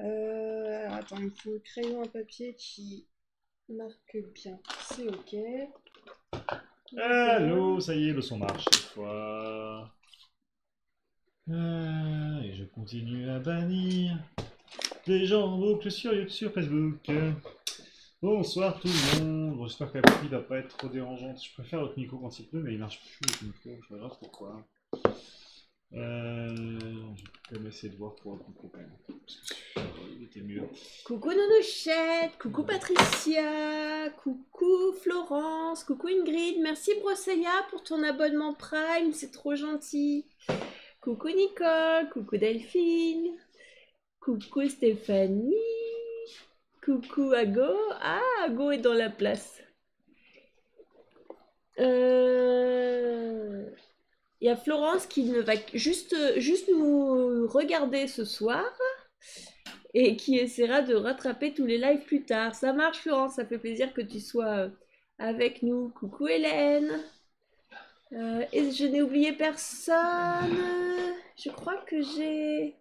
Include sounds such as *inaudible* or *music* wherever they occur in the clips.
Euh, attends, il faut un crayon, un papier qui marque bien. C'est ok. Allô, ça y est, le son marche cette fois. Euh, et je continue à bannir des gens en boucle sur, sur Facebook. Bonsoir tout le monde. J'espère que la pluie va pas être trop dérangeante. Je préfère votre micro quand il pleut, mais il marche plus le micro. Je sais pas pourquoi. Euh, je vais de voir pour un micro quand même. Il était mieux. Coucou Nonochette, coucou Patricia, coucou Florence, coucou Ingrid, merci Brosselia pour ton abonnement Prime, c'est trop gentil. Coucou Nicole, coucou Delphine, Coucou Stéphanie. Coucou Ago. Ah, Ago est dans la place. Euh, Il y a Florence qui ne va juste, juste nous regarder ce soir et qui essaiera de rattraper tous les lives plus tard. Ça marche Florence, ça fait plaisir que tu sois avec nous. Coucou Hélène. Euh, et je n'ai oublié personne. Je crois que j'ai...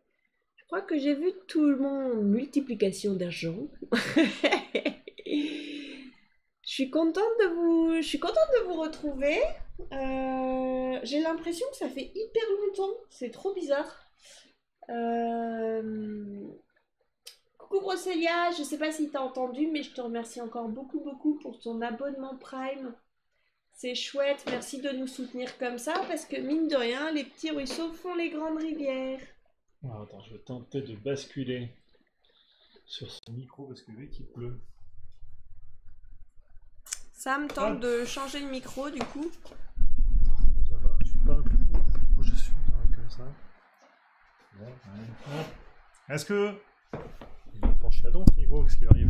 Je crois que j'ai vu tout le monde. Multiplication d'argent. *laughs* Suis contente de vous, je suis contente de vous retrouver. Euh, j'ai l'impression que ça fait hyper longtemps. C'est trop bizarre. Euh, Coucou Brosselia, je sais pas si t'as entendu, mais je te remercie encore beaucoup beaucoup pour ton abonnement Prime. C'est chouette, merci de nous soutenir comme ça, parce que mine de rien, les petits ruisseaux font les grandes rivières. Alors, attends, je vais tenter de basculer sur ce micro parce que vu pleut. Sam tente de changer le micro du coup. Ça va, tu parles plus haut. Je suis comme ça. Ouais, ouais. Hop. Est-ce que. Il va pencher à ce micro, qu'est-ce qui arrive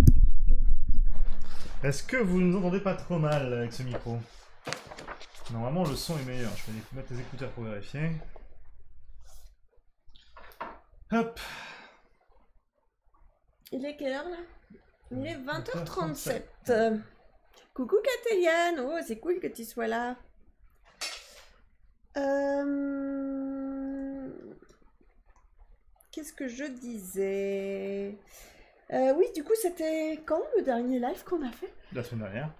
Est-ce que vous nous entendez pas trop mal avec ce micro? Normalement, le son est meilleur. Je vais mettre les écouteurs pour vérifier. Hop Il est quelle heure là? Il est 20h37. Coucou Catéliane, oh c'est cool que tu sois là. Euh, Qu'est-ce que je disais? Euh, Oui, du coup, c'était quand le dernier live qu'on a fait? La semaine dernière.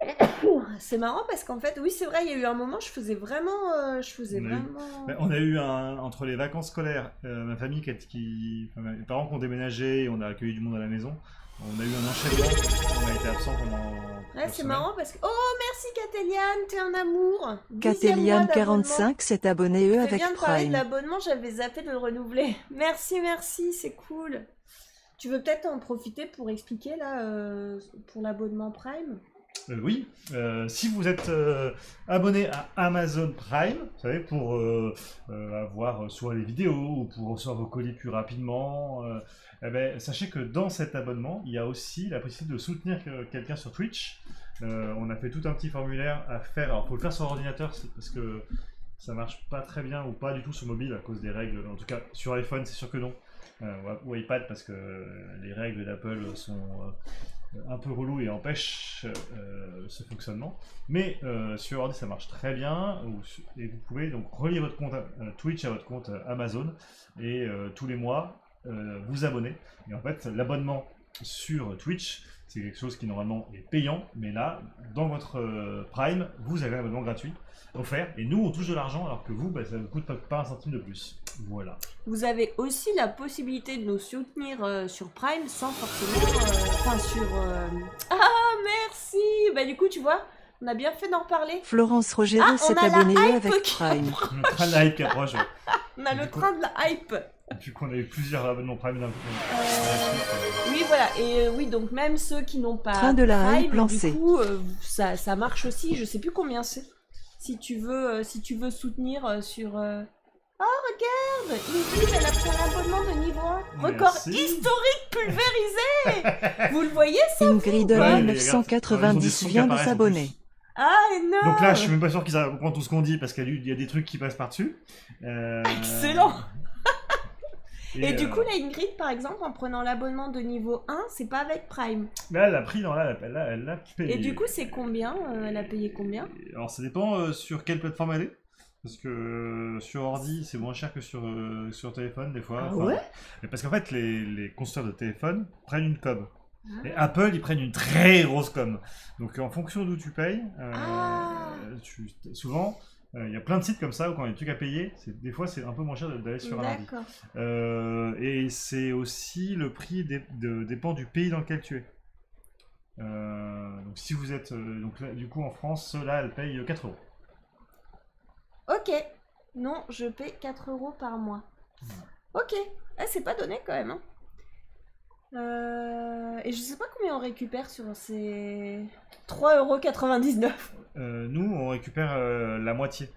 *coughs* C'est marrant parce qu'en fait, oui, c'est vrai, il y a eu un moment, je faisais vraiment. euh, je faisais On a eu- vraiment. Ben, on a eu un, entre les vacances scolaires, euh, ma famille qui, qui- enfin, mes parents qui ont déménagé, et on a accueilli du monde à la maison. On a eu un enchaînement, on a été absent pendant. Ouais, c'est marrant parce que. Oh, merci Catéliane, t'es un amour. Deuxième mois d'abonnement. Catéliane45 s'est abonné eux Tu fais avec bien de parler de Prime. l'abonnement, j'avais zappé de le renouveler. *laughs* Merci, merci, c'est cool. Tu veux peut-être en profiter pour expliquer là euh, pour l'abonnement Prime? Euh, oui, euh, si vous êtes euh, abonné à Amazon Prime, vous savez, pour avoir soit les vidéos ou pour recevoir vos colis plus rapidement, eh ben, sachez que dans cet abonnement, il y a aussi la possibilité de soutenir que- quelqu'un sur Twitch. On a fait tout un petit formulaire à faire. Alors, faut le faire sur ordinateur parce que ça marche pas très bien ou pas du tout sur mobile à cause des règles. En tout cas, sur iPhone, c'est sûr que non. Ou iPad parce que les règles d'Apple sont un peu relou et empêche euh, ce fonctionnement. Mais euh, sur ordi ça marche très bien et vous pouvez donc relier votre compte euh, Twitch à votre compte Amazon et tous les mois vous abonner. Et en fait l'abonnement sur Twitch c'est quelque chose qui normalement est payant, mais là dans votre euh, Prime vous avez un abonnement gratuit offert et nous on touche de l'argent alors que vous bah, ça ne vous coûte pas, pas un centime de plus. Voilà. Vous avez aussi la possibilité de nous soutenir euh, sur Prime sans forcément. euh, Enfin, sur. euh, Ah, merci Bah, du coup, tu vois, on a bien fait d'en reparler. Florence Rogero Ah, s'est abonnée avec Prime. Le train de la hype qui approche. ouais. On a le train de la hype. Vu qu'on a eu plusieurs abonnements Prime d'un coup. Euh, Oui, voilà. Et euh, oui, donc même ceux qui n'ont pas Train de la Prime, hype du lancé. coup, euh, ça, ça marche aussi. Je sais plus combien c'est. Si tu veux, euh, si tu veux soutenir euh, sur. euh, Oh, regarde Ingrid, elle a pris un abonnement de niveau 1. Record Merci. historique pulvérisé *laughs* Vous le voyez, ça Ingrid Ouais, Ola mais regarde, ils ont des 990 sons qui vient de s'abonner. Ah, énorme Donc là, je suis même pas sûr qu'ils arrivent à comprendre tout ce qu'on dit parce qu'il y a du- il y a des trucs qui passent par-dessus. Euh, Excellent. *laughs* Et, du euh, coup, là, Ingrid, par exemple, en prenant l'abonnement de niveau 1, c'est pas avec Prime. Là, elle a pris là, elle l'a elle l'a payé. Et du coup, c'est combien euh, Elle a payé combien? Alors, ça dépend euh, sur quelle plateforme elle est. Parce que euh, sur ordi, c'est moins cher que sur, euh, sur téléphone, des fois. Ah Enfin, ouais? mais Parce qu'en fait, les, les constructeurs de téléphone prennent une com. Ah. Et Apple, ils prennent une très grosse com. Donc, en fonction d'où tu payes, euh, Ah. tu- souvent, euh, il y a plein de sites comme ça où quand il y a des trucs à payer, des fois, c'est un peu moins cher d'aller sur un. Euh, et c'est aussi le prix de- dépend du pays dans lequel tu es. Euh, donc si vous êtes euh, donc là, du coup en France, là elle paye 4 euros. Ok. Non, je paie 4 euros par mois. Ok. Ah, c'est pas donné quand même. hein. Et je sais pas combien on récupère sur ces 3,99€. Euh, nous on récupère euh, la moitié.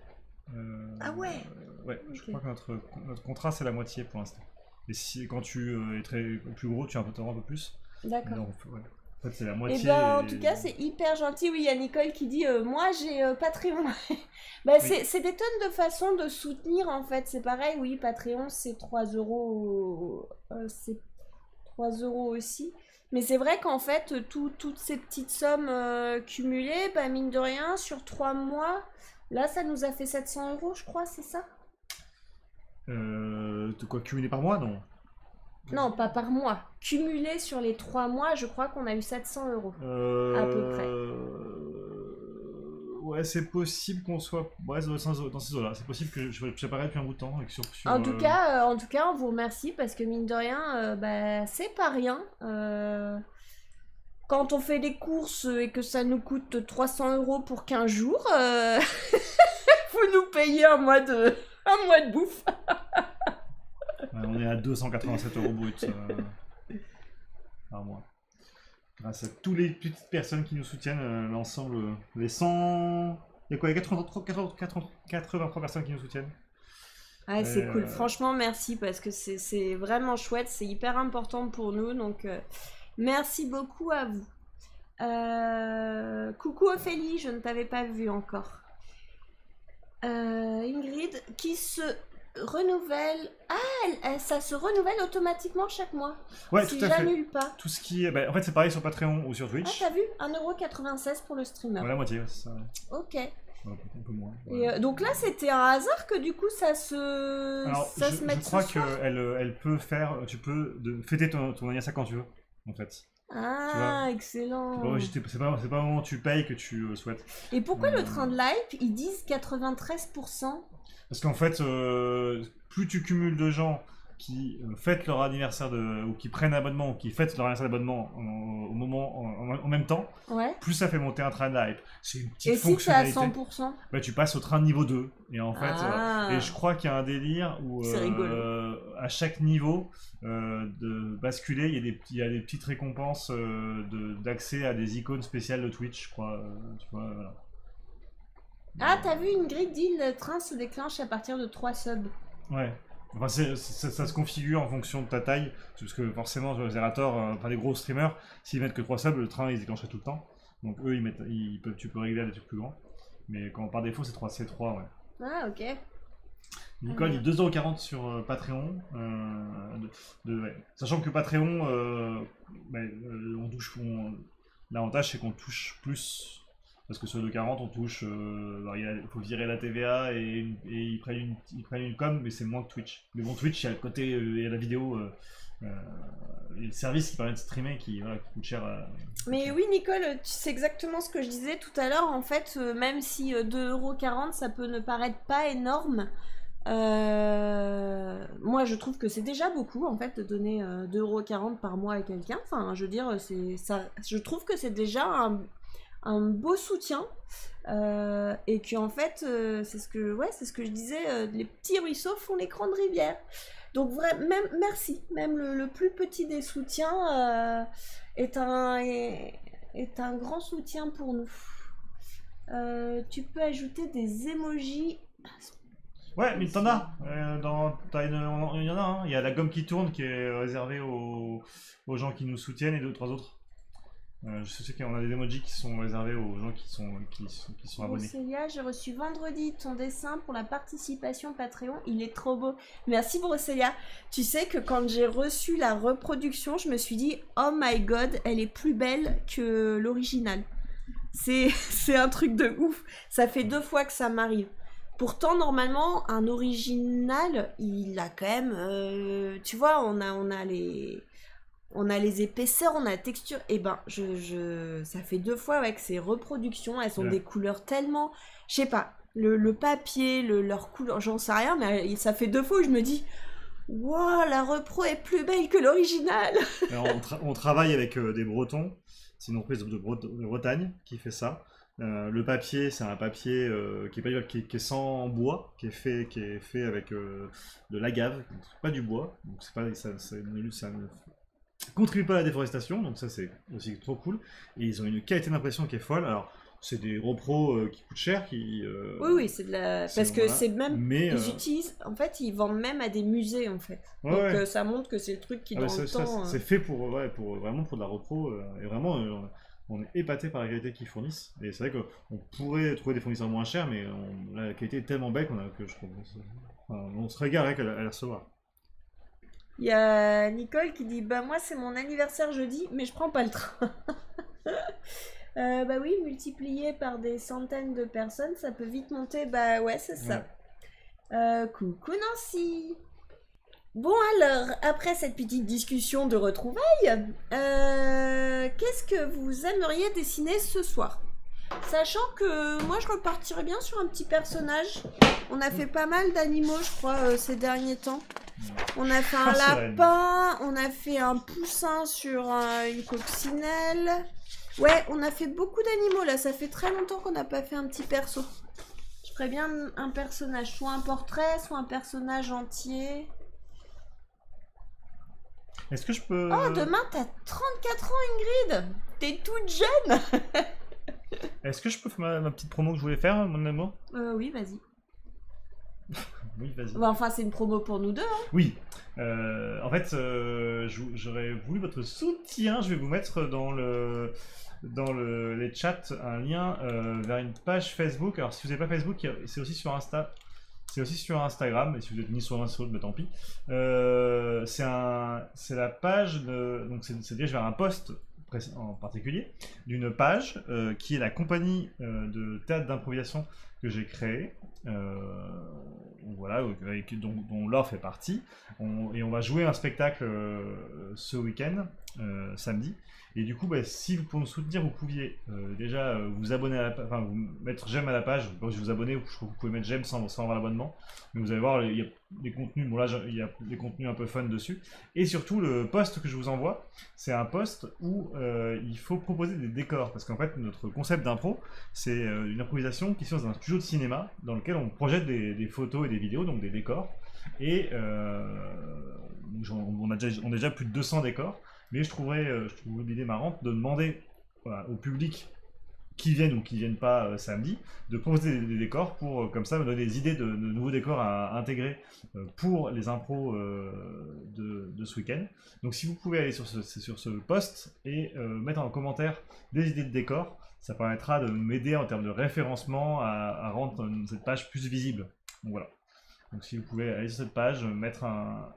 Euh, Ah ouais euh, Ouais, je crois que notre, notre contrat c'est la moitié pour l'instant. Et si, quand tu euh, es très plus gros, tu as un peu, un peu plus. D'accord. Ouais. En fait, c'est la Et moitié. ben, en et- tout cas, c'est hyper gentil. Oui, il y a Nicole qui dit euh, Moi, j'ai euh, Patreon. *laughs* bah, c'est, c'est des tonnes de façons de soutenir, en fait. C'est pareil, oui, Patreon, c'est 3 euros. euh, c'est 3 euros aussi. Mais c'est vrai qu'en fait, tout- toutes ces petites sommes euh, cumulées, bah, mine de rien, sur 3 mois, là, ça nous a fait 700 euros, je crois, c'est ça? Euh, de quoi cumulé par mois Non? Non, pas par mois. Cumulé sur les 3 mois, je crois qu'on a eu 700 euros. Euh, À peu près. Ouais, c'est possible qu'on soit. Ouais, dans ces eaux- dans ces eaux-là. C'est possible que je pareil depuis un bout de temps. Et que sur, sur, En tout euh, cas, euh, en tout cas, on vous remercie parce que mine de rien, euh, bah, c'est pas rien. Quand on fait des courses et que ça nous coûte 300 euros pour 15 jours, *laughs* vous nous payez un mois de, un mois de bouffe. ouais, on est à 287 euros brut par mois. Grâce à toutes les petites personnes qui nous soutiennent, euh, l'ensemble, euh, les 100. Il y a quoi Il y a 83, 83, 83 personnes qui nous soutiennent. Ouais, c'est Euh, cool. Franchement, merci parce que c'est c'est vraiment chouette. C'est hyper important pour nous. Donc, euh, merci beaucoup à vous. Euh, coucou Ophélie, je ne t'avais pas vu encore. Euh, Ingrid, qui se renouvelle. Ah, ça se renouvelle automatiquement chaque mois. Ouais, si tout à fait. j'annule pas. Tout ce qui est. bah, en fait, c'est pareil sur Patreon ou sur Ah, Twitch. t'as vu? 1,96€ pour le streamer. Ouais, la moitié, ouais, c'est ça. Ok. Ouais, un peu moins. Et, ouais. euh, donc là, c'était un hasard que du coup, ça se, Alors, ça je, se je mette crois ce soir qu'elle elle peut faire. Tu peux de, fêter ton, ton anniversaire quand tu veux, en fait. Ah, excellent. C'est pas, c'est pas au moment où tu payes que tu euh, souhaites. Et pourquoi Euh. le train de live, ils disent 93% Parce qu'en fait, euh, plus tu cumules de gens qui euh, fêtent leur anniversaire de, ou qui prennent abonnement ou qui fêtent leur anniversaire d'abonnement en- au moment, en, même temps, Ouais. plus ça fait monter un train de hype. C'est une petite Et si c'est à fonctionnalité. 100% Bah, tu passes au train niveau 2. Et en fait, Ah. euh, et je crois qu'il y a un délire où euh, à chaque niveau euh, de basculer, il y, a des, il y a des petites récompenses euh, de- d'accès à des icônes spéciales de Twitch, je crois. euh, tu vois, voilà. Ah, t'as vu, Ingrid dit le train se déclenche à partir de 3 subs. Ouais. Enfin, ça, se configure en fonction de ta taille, parce que forcément, sur les Zerator, euh, enfin les gros streamers, s'ils mettent que 3 subs, le train il se déclencherait tout le temps. Donc eux, ils mettent, ils peuvent, tu peux régler à des trucs plus grands. Mais quand par défaut, c'est 3, c'est 3, ouais. Ah, ok. Nicole dit 2,40€ sur euh, Patreon. euh, de- de- ouais. Sachant que Patreon, euh, bah, euh, on touche. on- L'avantage, c'est qu'on touche plus. Parce que sur le 2,40, on touche. euh, alors, il faut virer la TVA et, ils, prennent une, ils prennent une com, mais c'est moins que Twitch. Mais bon, Twitch, il y a le côté. euh, il y a la vidéo. euh, et le service qui permet de streamer qui, voilà, qui coûte cher. à- Mais oui, Nicole, sais exactement ce que je disais tout à l'heure. En fait, euh, même si euh, 2,40€, ça peut ne paraître pas énorme, euh, moi je trouve que c'est déjà beaucoup en fait de donner euh, 2,40€ par mois à quelqu'un. Enfin, je veux dire, c'est ça. Je trouve que c'est déjà un, un beau soutien. euh, et que en fait, euh, c'est ce que, ouais, c'est ce que je disais. euh, les petits ruisseaux font les grandes rivières. Donc vrai, même merci. Même le, le plus petit des soutiens est un est, est un grand soutien pour nous. Tu peux ajouter des emojis. Ouais, mais t'en as. Il y en a un. Il y a la gomme qui tourne qui est réservée aux, aux gens qui nous soutiennent et deux, trois autres. Euh, je sais qu'on a des emojis qui sont réservés aux gens qui sont, qui sont, qui sont abonnés. J'ai reçu vendredi ton dessin pour la participation Patreon. Il est trop beau. Merci Brosselia. Tu sais que quand j'ai reçu la reproduction, je me suis dit Oh my god, elle est plus belle que l'original. C'est *laughs* c'est un truc de ouf. Ça fait deux fois que ça m'arrive. Pourtant, normalement, un original, il a quand même. euh, tu vois, on a, on a les. On a les épaisseurs, on a la texture. Et ben, je, je, ça fait deux fois ouais, que ces reproductions, elles ont Ouais. des couleurs tellement. Je sais pas, le, le papier, le, leur couleur, j'en sais rien, mais euh, ça fait deux fois où je me dis Wow, la repro est plus belle que l'original *laughs* on, tra- on travaille avec euh, des Bretons. C'est une entreprise de, Bret- de Bretagne qui fait ça. Euh, le papier, c'est un papier euh, qui, est pas, qui, est- qui est sans bois, qui est fait, qui est fait avec euh, de l'agave, pas du bois. Donc c'est pas, ça, ça ça ne contribue pas à la déforestation, donc ça c'est aussi trop cool. Et ils ont une qualité d'impression qui est folle. Alors c'est des repros euh, qui coûtent cher, qui. euh, Oui, oui, c'est de la. Parce que c'est même. Mais. Ils euh, utilisent. En fait, ils vendent même à des musées, en fait. ouais, Donc ouais. ça montre que c'est le truc qui, Ah dans bah, le temps. c'est fait pour, ouais, pour vraiment pour de la repro et vraiment on est épaté par la qualité qu'ils fournissent et c'est vrai qu'on pourrait trouver des fournisseurs moins chers mais on- la qualité est tellement belle qu'on a que je trouve enfin, on se régale avec à la à la recevoir. Il y a Nicole qui dit Bah, moi, c'est mon anniversaire jeudi, mais je prends pas le train. *laughs* Euh, bah oui, multiplié par des centaines de personnes, ça peut vite monter. Bah ouais, c'est ça. Euh, coucou Nancy. Bon alors, après cette petite discussion de retrouvailles, euh, qu'est-ce que vous aimeriez dessiner ce soir? Sachant que moi je repartirais bien sur un petit personnage. On a fait pas mal d'animaux, je crois, euh, ces derniers temps. On a fait un Ah, lapin, on a fait un poussin sur euh, une coccinelle. Ouais, on a fait beaucoup d'animaux là, ça fait très longtemps qu'on n'a pas fait un petit perso. Je ferais bien un personnage, soit un portrait, soit un personnage entier. Est-ce que je peux Oh, demain t'as 34 ans Ingrid T'es toute jeune est-ce que je peux faire ma, ma petite promo que je voulais faire mon amour? Euh, oui, vas-y. *laughs* Oui, vas-y. Bah, enfin, c'est une promo pour nous deux. hein. Oui. Euh, en fait, euh, j'aurais voulu votre soutien. Je vais vous mettre dans le dans le, les chats un lien euh, vers une page Facebook. Alors, si vous n'avez pas Facebook, c'est aussi sur Insta. C'est aussi sur Instagram. Et si vous êtes ni sur l'un sur l'autre, bah, tant pis. C'est la page de. Donc, c'est dirigé vers un post pré- en particulier d'une page euh, qui est la compagnie euh, de théâtre d'improvisation que j'ai créée. Euh, voilà, dont, dont Laure fait partie. Et on va jouer un spectacle euh, ce week-end, euh, samedi. Et du coup, bah, si vous pouvez nous soutenir, vous pouviez euh, déjà euh, vous abonner à la pa- enfin vous mettre j'aime à la page. Bon, si vous abonnez, je vous pouvez mettre j'aime sans, sans avoir l'abonnement. Mais vous allez voir, il y a des contenus. Bon là, je- il y a des contenus un peu fun dessus. Et surtout, le post que je vous envoie, c'est un post où euh, il faut proposer des décors. Parce qu'en fait, notre concept d'impro, c'est une improvisation qui se dans un studio de cinéma dans lequel on projette des, photos et des vidéos, donc des décors. Et on, a déjà, on a déjà plus de 200 décors, mais je trouverais, euh, je trouve l'idée marrante de demander au public qui viennent ou qui viennent pas euh, samedi, de proposer des, décors pour euh, comme ça me donner des idées de, nouveaux décors à, intégrer pour les impros de, ce week-end. Donc si vous pouvez aller sur ce, sur ce post et mettre en commentaire des idées de décors, ça permettra de m'aider en termes de référencement à, rendre cette page plus visible. Donc voilà. Donc si vous pouvez aller sur cette page, mettre un,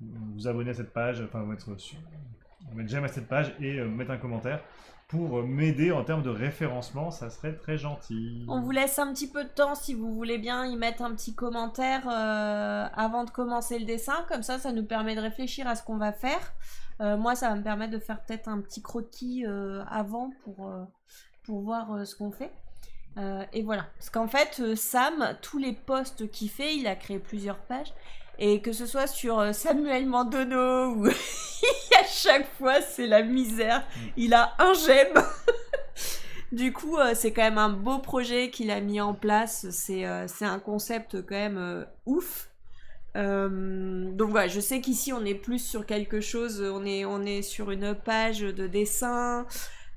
vous abonner à cette page, enfin mettre, sur- mettre j'aime à cette page et euh, mettre un commentaire pour euh, m'aider en termes de référencement, ça serait très gentil. On vous laisse un petit peu de temps si vous voulez bien y mettre un petit commentaire euh, avant de commencer le dessin. Comme ça, ça nous permet de réfléchir à ce qu'on va faire. Moi, ça va me permettre de faire peut-être un petit croquis avant pour, pour voir ce qu'on fait. Et voilà. Parce qu'en fait, Sam, tous les posts qu'il fait, il a créé plusieurs pages. Et que ce soit sur euh, Samuel Mandono ou *laughs* à chaque fois, c'est la misère. Il a un j'aime. *laughs* Du coup, euh, c'est quand même un beau projet qu'il a mis en place. C'est euh, un concept quand même ouf. Euh, donc voilà, je sais qu'ici on est plus sur quelque chose, on est, on est sur une page de dessin,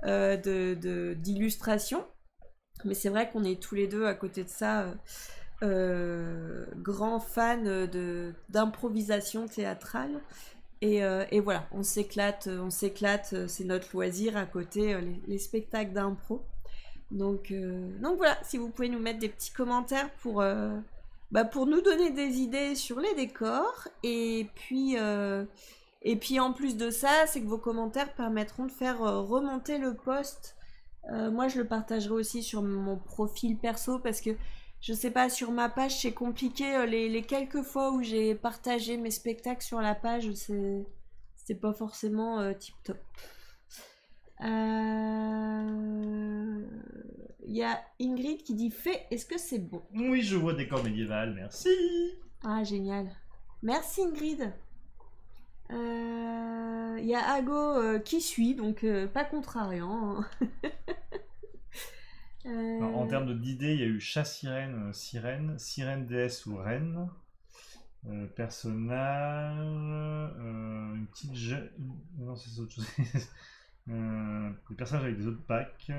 euh, de- de- d'illustration. Mais c'est vrai qu'on est tous les deux à côté de ça euh, euh, grands fans de d'improvisation théâtrale. Et, euh, et voilà, on s'éclate, on s'éclate, c'est notre loisir à côté, euh, les, les spectacles d'impro. Donc, donc voilà, si vous pouvez nous mettre des petits commentaires pour, bah, pour nous donner des idées sur les décors. Et puis, et puis en plus de ça, c'est que vos commentaires permettront de faire remonter le post. Euh, moi, je le partagerai aussi sur mon profil perso parce que je sais pas, sur ma page, c'est compliqué. euh, Les, les quelques fois où j'ai partagé mes spectacles sur la page, c'est- pas forcément euh, tip top. Il y a Ingrid qui dit Fait, est-ce que c'est bon? Oui, je vois décor médiéval, merci. Ah, génial. Merci Ingrid. Euh, Il y a Ago euh, qui suit, donc euh, pas contrariant. *laughs* Euh, Alors, en termes de- d'idées, il y a eu chat sirène, euh, sirène, sirène déesse ou reine, euh, personnage, euh, une petite je... Non, c'est autre chose. *laughs* euh, des personnages avec des autres packs.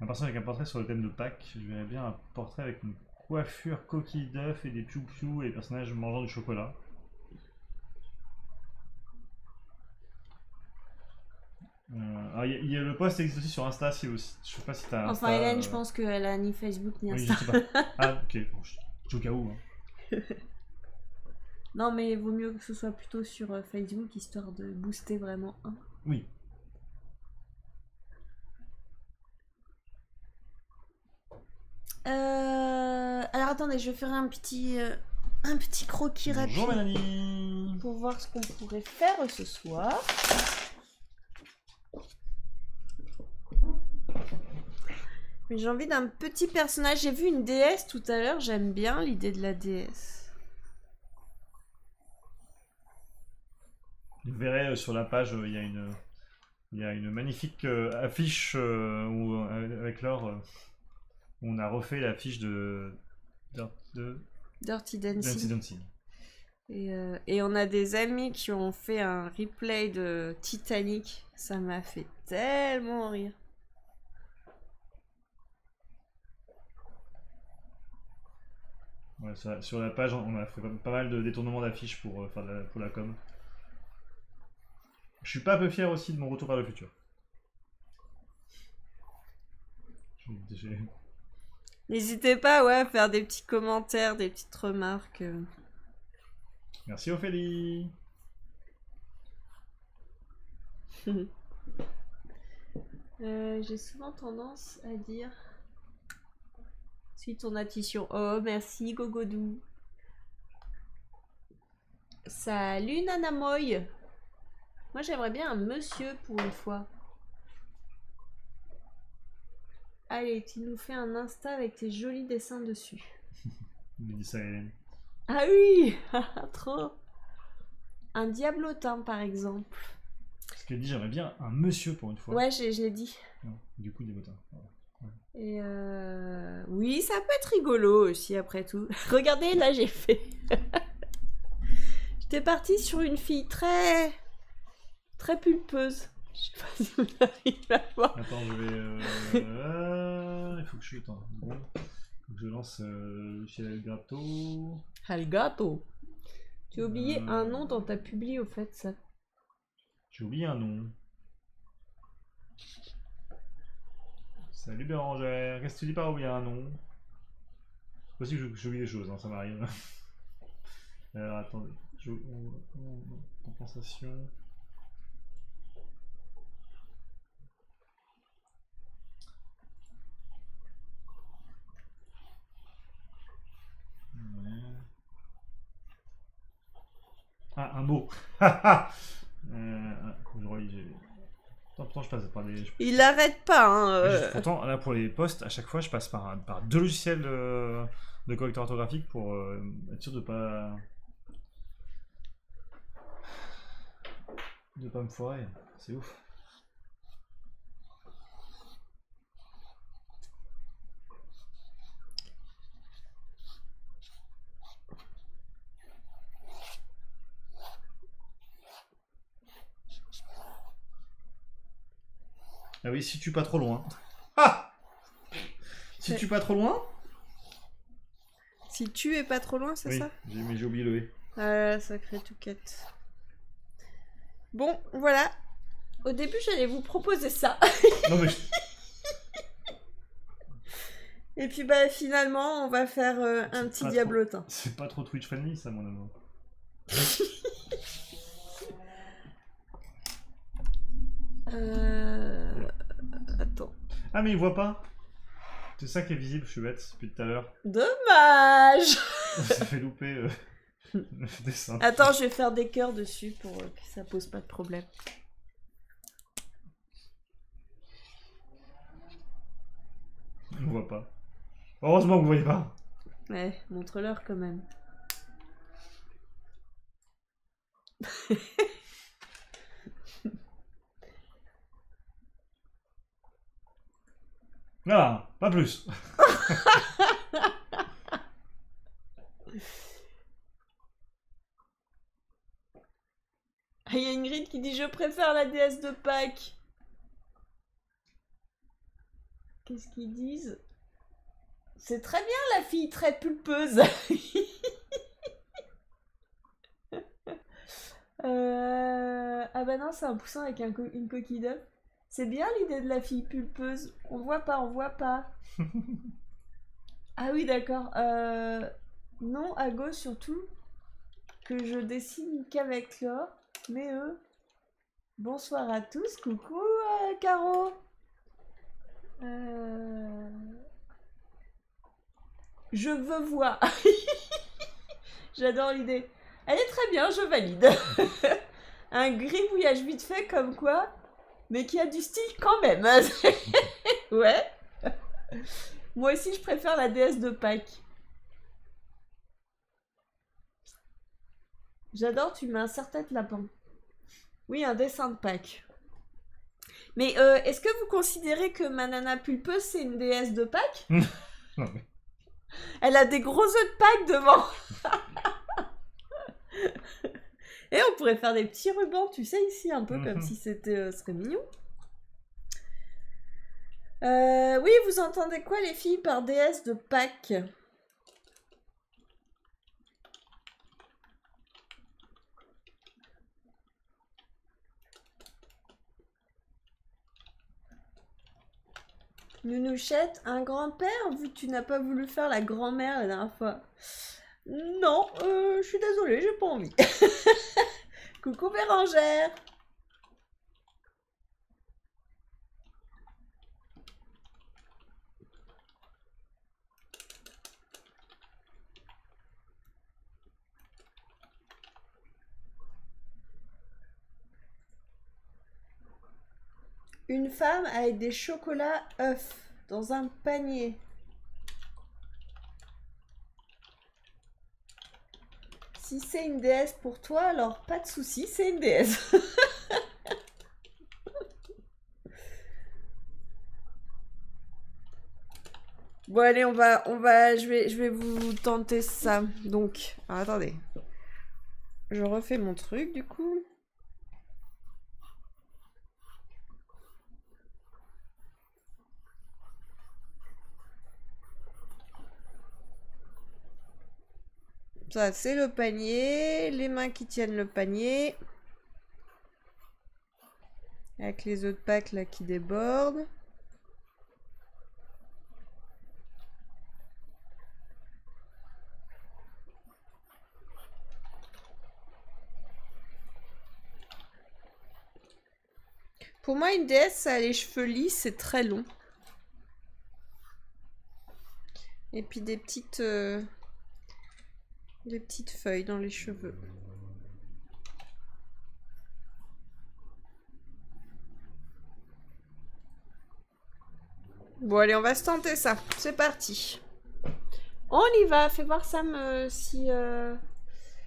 Un personne avec un portrait sur le thème de Pâques. Je verrais bien un portrait avec une coiffure coquille d'œuf et des piou-piou et des personnages mangeant du chocolat. Euh, ah, il y a- il y a le post existe aussi sur Insta, si aussi. Je sais pas si t'as. Enfin, Hélène, je pense qu'elle a ni Facebook ni Oui, Insta. je sais pas. *laughs* Ah, ok. Bon, je au cas où. hein. *laughs* Non, mais il vaut mieux que ce soit plutôt sur euh, Facebook, histoire de booster vraiment un. Oui. Euh... Alors attendez, je ferai un petit, euh, un petit croquis rapide Mélanie. pour voir ce qu'on pourrait faire ce soir. Mais j'ai envie d'un petit personnage. J'ai vu une déesse tout à l'heure, j'aime bien l'idée de la déesse. Vous verrez euh, sur la page, euh, il y a une, il y a une magnifique euh, affiche euh, où, avec l'or. euh, on a refait l'affiche de, de, de Dirty Dancing Dancing. Dancing. Et, et on a des amis qui ont fait un replay de Titanic. Ça m'a fait tellement rire. Ouais, sur, la, sur la page, on a fait pas, mal de détournements d'affiches pour euh, faire de la, pour la com. Je suis pas un peu fier aussi de mon retour vers le futur. N'hésitez pas ouais, à faire des petits commentaires, des petites remarques. euh. Merci Ophélie. *laughs* Euh, J'ai souvent tendance à dire. Suis ton intuition. Oh, merci Gogodou. Salut Nanamoy. Moi j'aimerais bien un monsieur pour une fois. Allez, tu nous fais un Insta avec tes jolis dessins dessus. Il me dit ça Hélène. Ah oui *laughs* Trop Un diablotin par exemple. Parce qu'elle dit j'aimerais bien un monsieur pour une fois. Ouais, je, je l'ai dit. Non, du coup. Voilà. Et euh... oui, ça peut être rigolo aussi après tout. *laughs* Regardez, là j'ai fait. *laughs* J'étais partie sur une fille très très pulpeuse. Je sais pas si vous arrivez à voir. Attends, je vais. euh, euh, il faut que je. Attends, une seconde. Faut que je lance euh, chez El Gato. Al gato. Tu as oublié Euh. un nom dans ta publi au fait ça? J'ai oublié un nom. Salut Bérangère, qu'est-ce que tu dis par oublier un nom? C'est possible que j'oublie des choses, hein, ça m'arrive. *laughs* Alors attendez, je... on- on- compensation. Ah, un mot. *laughs* euh, je relis, j'ai- Attends, pourtant je passe par des. je- Il arrête pas hein. euh. je- Pourtant, là pour les posts, à chaque fois je passe par, par deux logiciels euh, de correcteur orthographique pour euh, être sûr de pas. de pas me foirer. C'est ouf. Ah oui, si tu pas trop loin. *laughs* Ah Si tu pas trop loin Si tu es pas trop loin, c'est Oui, ça j'ai- mais j'ai oublié le E. Ah, sacré touquette. Bon, voilà. Au début, j'allais vous proposer ça. *laughs* Non mais *laughs* Et puis, bah, finalement, on va faire euh, un petit pas diablotin. c'est pas trop Twitch friendly ça mon amour. Euh... Ah mais il voit pas C'est ça qui est visible, je suis bête depuis tout à l'heure. Dommage *laughs* Ça fait louper euh, le dessin. Attends, je vais faire des cœurs dessus pour euh, que ça pose pas de problème. On voit pas. Heureusement que vous voyez pas. Ouais, montre-leur quand même. *laughs* Voilà, pas plus. Ah, il y a Ingrid qui dit Je préfère la déesse de Pâques. Qu'est-ce qu'ils disent? C'est très bien la fille très pulpeuse. *laughs* Euh, Ah bah non, c'est un poussin avec un co- une coquille d'œuf. C'est bien l'idée de la fille pulpeuse. On voit pas, on voit pas. *laughs* ah oui, d'accord. Euh, Non, à gauche surtout, que je dessine qu'avec l'or. Mais eux. Bonsoir à tous. Coucou, euh, Caro. Euh, Je veux voir. *laughs* J'adore l'idée. Elle est très bien, je valide. *laughs* Un gribouillage vite fait comme quoi, mais qui a du style quand même. *laughs* ouais. Moi aussi, je préfère la déesse de Pâques. J'adore, tu mets un serre-tête lapin. Oui, un dessin de Pâques. Mais euh, est-ce que vous considérez que ma nana pulpeuse, c'est une déesse de Pâques? *laughs* Non, mais- Elle a des gros œufs de Pâques devant. *laughs* Et on pourrait faire des petits rubans, tu sais, ici, un peu comme Mhm. si c'était euh, ce serait mignon. Euh, oui, vous entendez quoi, les filles, par déesse de Pâques? Nounouchette, un grand-père, vu que tu n'as pas voulu faire la grand-mère la dernière fois. Non, euh, je suis désolée, j'ai pas envie. *laughs* Coucou Bérangère. Une femme avec des chocolats œufs dans un panier. C'est une déesse pour toi, alors pas de souci, c'est une déesse. *laughs* bon allez, on va, on va, je vais, je vais vous tenter ça. Donc, attendez, je refais mon truc du coup. Ça, c'est le panier. Les mains qui tiennent le panier. Avec les œufs de Pâques là qui débordent. Pour moi, une déesse, ça a les cheveux lisses, c'est très long. Et puis des petites... euh, des petites feuilles dans les cheveux. Bon, allez, on va se tenter ça. C'est parti. On y va. Fais voir Sam euh, si... euh,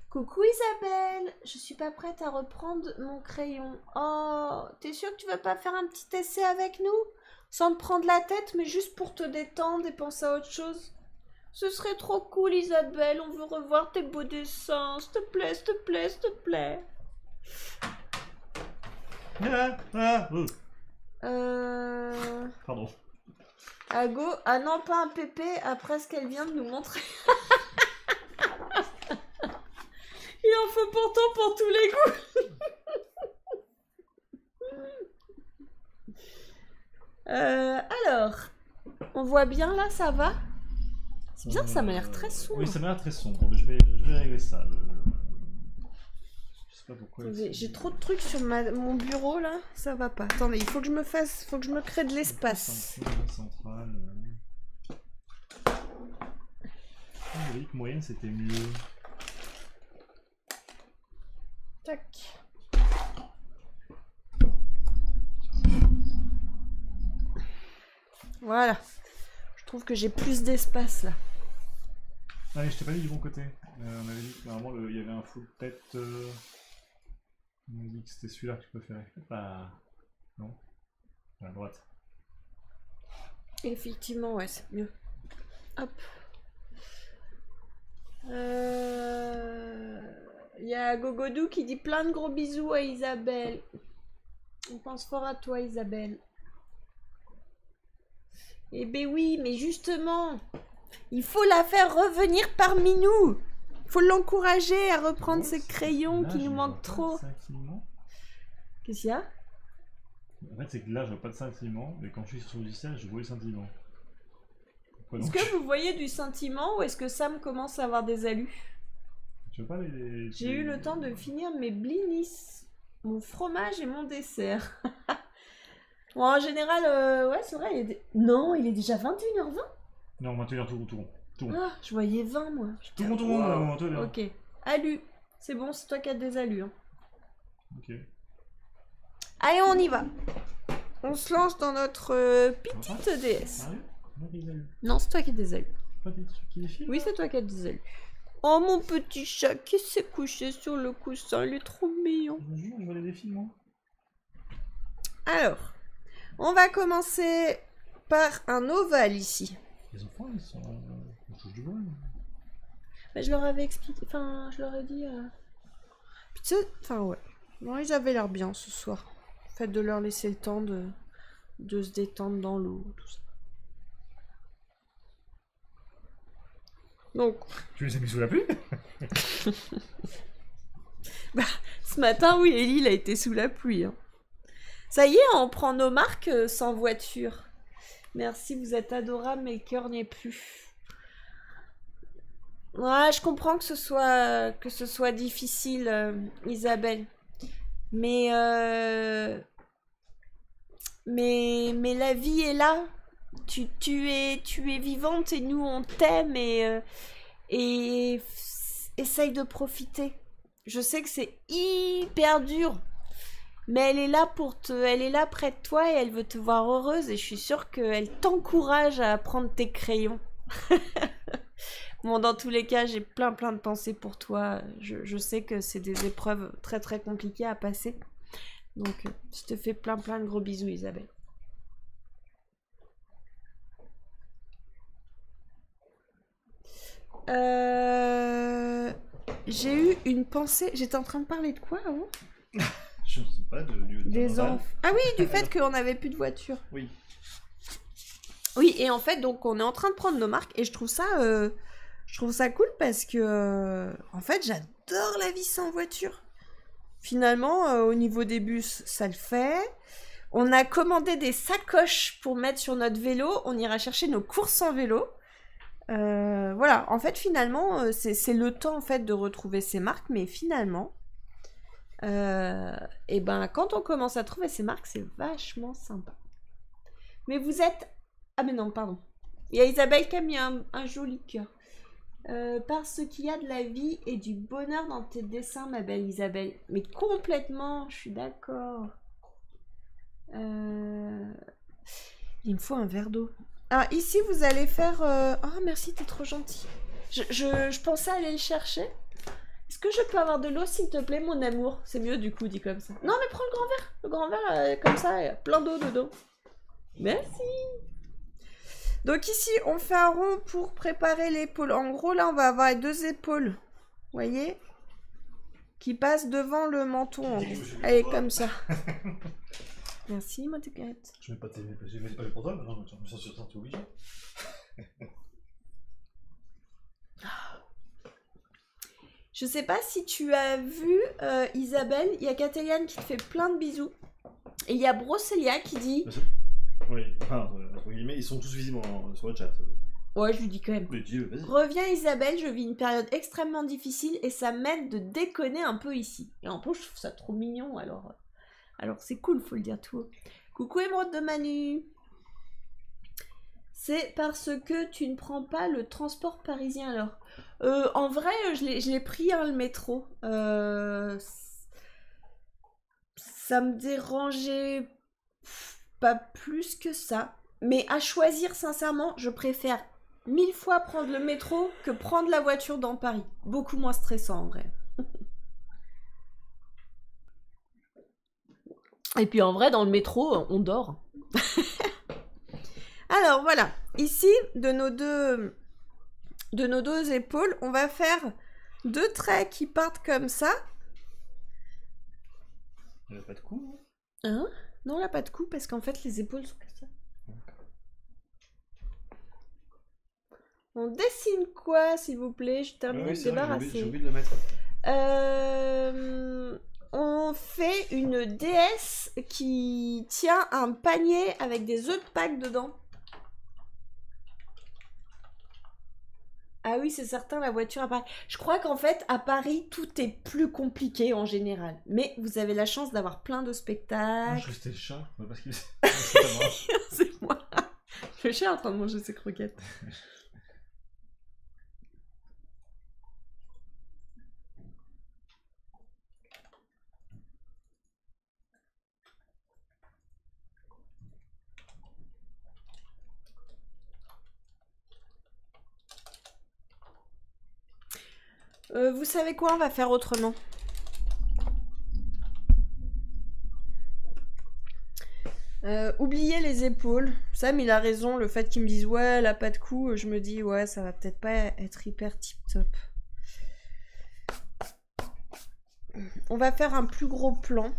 Coucou Isabelle. Je suis pas prête à reprendre mon crayon. Oh, t'es sûre que tu vas pas faire un petit essai avec nous? Sans te prendre la tête, mais juste pour te détendre et penser à autre chose? Ce serait trop cool, Isabelle. On veut revoir tes beaux dessins. S'il te plaît, s'il te plaît, s'il te plaît. Ah, ah, oh, Euh... pardon. Ago... Ah non, pas un pépé après ce qu'elle vient de nous montrer. *laughs* Il en faut pourtant pour tous les goûts. *laughs* Euh, alors, on voit bien là, ça va? C'est bien, ça m'a l'air très sombre. Oui, ça m'a l'air très sombre. mais Je vais, je vais régler ça. le- Je sais pas pourquoi. J'ai trop de trucs sur ma- mon bureau là, ça va pas. Attendez, il faut que je me fasse, faut que je me crée de l'espace. Centrale. Ah, j'avais dit que moyenne c'était mieux. Tac. Voilà. Je trouve que j'ai plus d'espace là. Ah, mais je t'ai pas dit du bon côté. Euh, on avait dit que normalement le- il y avait un full tête. euh, On a dit que c'était celui-là que tu préférais. Bah. Non. À droite. Effectivement, ouais, c'est mieux. Hop. Euh, Il y a Gogodou qui dit plein de gros bisous à Isabelle. On pense fort à toi, Isabelle. Eh ben oui, mais justement, il faut la faire revenir parmi nous. Il faut l'encourager à reprendre ses crayons Là, qui nous manquent trop. Qu'est-ce qu'il y a? En fait, c'est que là, je vois pas de scintillement, mais quand je suis sur le logiciel, je vois les scintillements. Pourquoi Est-ce que vous voyez du sentiment ou est-ce que Sam commence à avoir des alus? Les. J'ai eu le temps de finir mes blinis, mon fromage et mon dessert. *laughs* bon, en général, euh, ouais, c'est vrai. il est Non, il est déjà 21h20. Non, on va te dire tout rond, tout rond. Tout rond. Ah, je voyais 20 moi. Tout rond, tout rond, Wow. on te le Ok. Alus. C'est bon, c'est toi qui as des alus. hein. Ok. Allez, on y va. On se lance dans notre euh, petite DS. Sérieux Non, il a eu. Non, c'est toi qui as des alus. Pas des trucs qui défilent Oui, c'est toi qui as des alus. Oh, mon petit chat qui s'est couché sur le coussin, il est trop mignon. Je vous jure, je vois les défis, moi. Alors, on va commencer par un ovale ici. Les enfants, ils sont. On touche du bois. Mais je leur avais expliqué, enfin, je leur ai dit. euh, Puis tu sais, enfin, ouais. Bon, ils avaient l'air bien ce soir. Le fait de leur laisser le temps de, de se détendre dans l'eau, tout ça. Donc, Tu les as mis sous la pluie? *laughs* Ce matin, oui, Ellie, il a été sous la pluie. hein. Ça y est, on prend nos marques euh, sans voiture. Merci, vous êtes adorable, mais le cœur n'y est plus. Ouais, je comprends que ce soit, que ce soit difficile, euh, Isabelle. Mais, euh, mais, mais la vie est là. Tu, tu es, tu es vivante et nous on t'aime et, euh, et essaye de profiter. Je sais que c'est hyper dur, mais elle est là pour te, elle est là près de toi et elle veut te voir heureuse et je suis sûre qu'elle t'encourage à prendre tes crayons. *laughs* bon, dans tous les cas, j'ai plein plein de pensées pour toi. Je, sais que c'est des épreuves très très compliquées à passer. Donc, je te fais plein plein de gros bisous, Isabelle. Euh, J'ai eu une pensée. J'étais en train de parler de quoi avant? *laughs* Je ne sais pas, de de Des enfants. Ah oui, du *laughs* fait qu'on n'avait plus de voiture. Oui. Oui, et en fait, donc on est en train de prendre nos marques et je trouve ça, euh, je trouve ça cool parce que, euh, en fait, j'adore la vie sans voiture. Finalement, euh, au niveau des bus, ça le fait. On a commandé des sacoches pour mettre sur notre vélo. On ira chercher nos courses en vélo. Voilà, en fait, finalement, c'est c'est le temps en fait de retrouver ces marques, mais finalement, euh, et ben, quand on commence à trouver ces marques, c'est vachement sympa. Mais vous êtes ah mais non, pardon. Il y a Isabelle qui a mis un, joli cœur. Euh, parce qu'il y a de la vie et du bonheur dans tes dessins, ma belle Isabelle. Mais complètement, je suis d'accord. Euh, Il me faut un verre d'eau. Ah, ici, vous allez faire... Ah, merci, t'es trop gentil. Je, je, je pensais aller le chercher. Est-ce que je peux avoir de l'eau, s'il te plaît, mon amour? C'est mieux, du coup, dit comme ça. Non, mais prends le grand verre. Le grand verre, euh, comme ça, il y a plein d'eau dedans. Merci. Donc ici, on fait un rond pour préparer l'épaule. En gros, là, on va avoir les deux épaules. Vous voyez Qui passent devant le menton. en gros. Elle est comme ça. *laughs* Merci, ma tête. Je mets pas. Je pas les pour toi, mais non, mais ça, obligé. *laughs* Je sais pas si tu as vu, euh, Isabelle, il y a Cathéliane qui te fait plein de bisous. Et il y a Brosselia qui dit... Oui, enfin, euh, entre guillemets, ils sont tous visibles en- sur le chat. Ouais, je lui dis quand même. Vas-y. Reviens Isabelle, je vis une période extrêmement difficile et ça m'aide de déconner un peu ici. Et en plus, je trouve ça trop mignon, alors... Alors c'est cool, faut le dire tout haut. Coucou émeraude de Manu C'est parce que tu ne prends pas le transport parisien alors Euh, En vrai, je l'ai pris, hein, le métro. Euh, ça me dérangeait pas plus que ça. Mais à choisir, sincèrement, je préfère mille fois prendre le métro que prendre la voiture dans Paris. Beaucoup moins stressant en vrai. *laughs* Et puis en vrai, dans le métro, on dort. *laughs* Alors voilà, ici, de nos deux, de nos deux épaules, on va faire deux traits qui partent comme ça. Il n'y a pas de coup. Hein Non, là, pas de coup, parce qu'en fait, les épaules sont comme ça. On dessine quoi, s'il vous plaît? Je termine Ah oui, de débarrasser. j'ai oublié de le mettre. Euh, on fait une déesse qui tient un panier avec des œufs de Pâques dedans. Ah oui, c'est certain, la voiture à Paris. Je crois qu'en fait, à Paris, tout est plus compliqué en général. Mais vous avez la chance d'avoir plein de spectacles. je que c'était le chat. Parce qu'il *laughs* *laughs* moi. c'est moi. Le chat est en train de manger ses croquettes. *laughs* Euh, vous savez quoi On va faire autrement. Euh, oubliez les épaules. Sam, il a raison. Le fait qu'il me dise ouais, elle pas de cou, je me dis ouais, ça va peut-être pas être hyper tip top. On va faire un plus gros plan.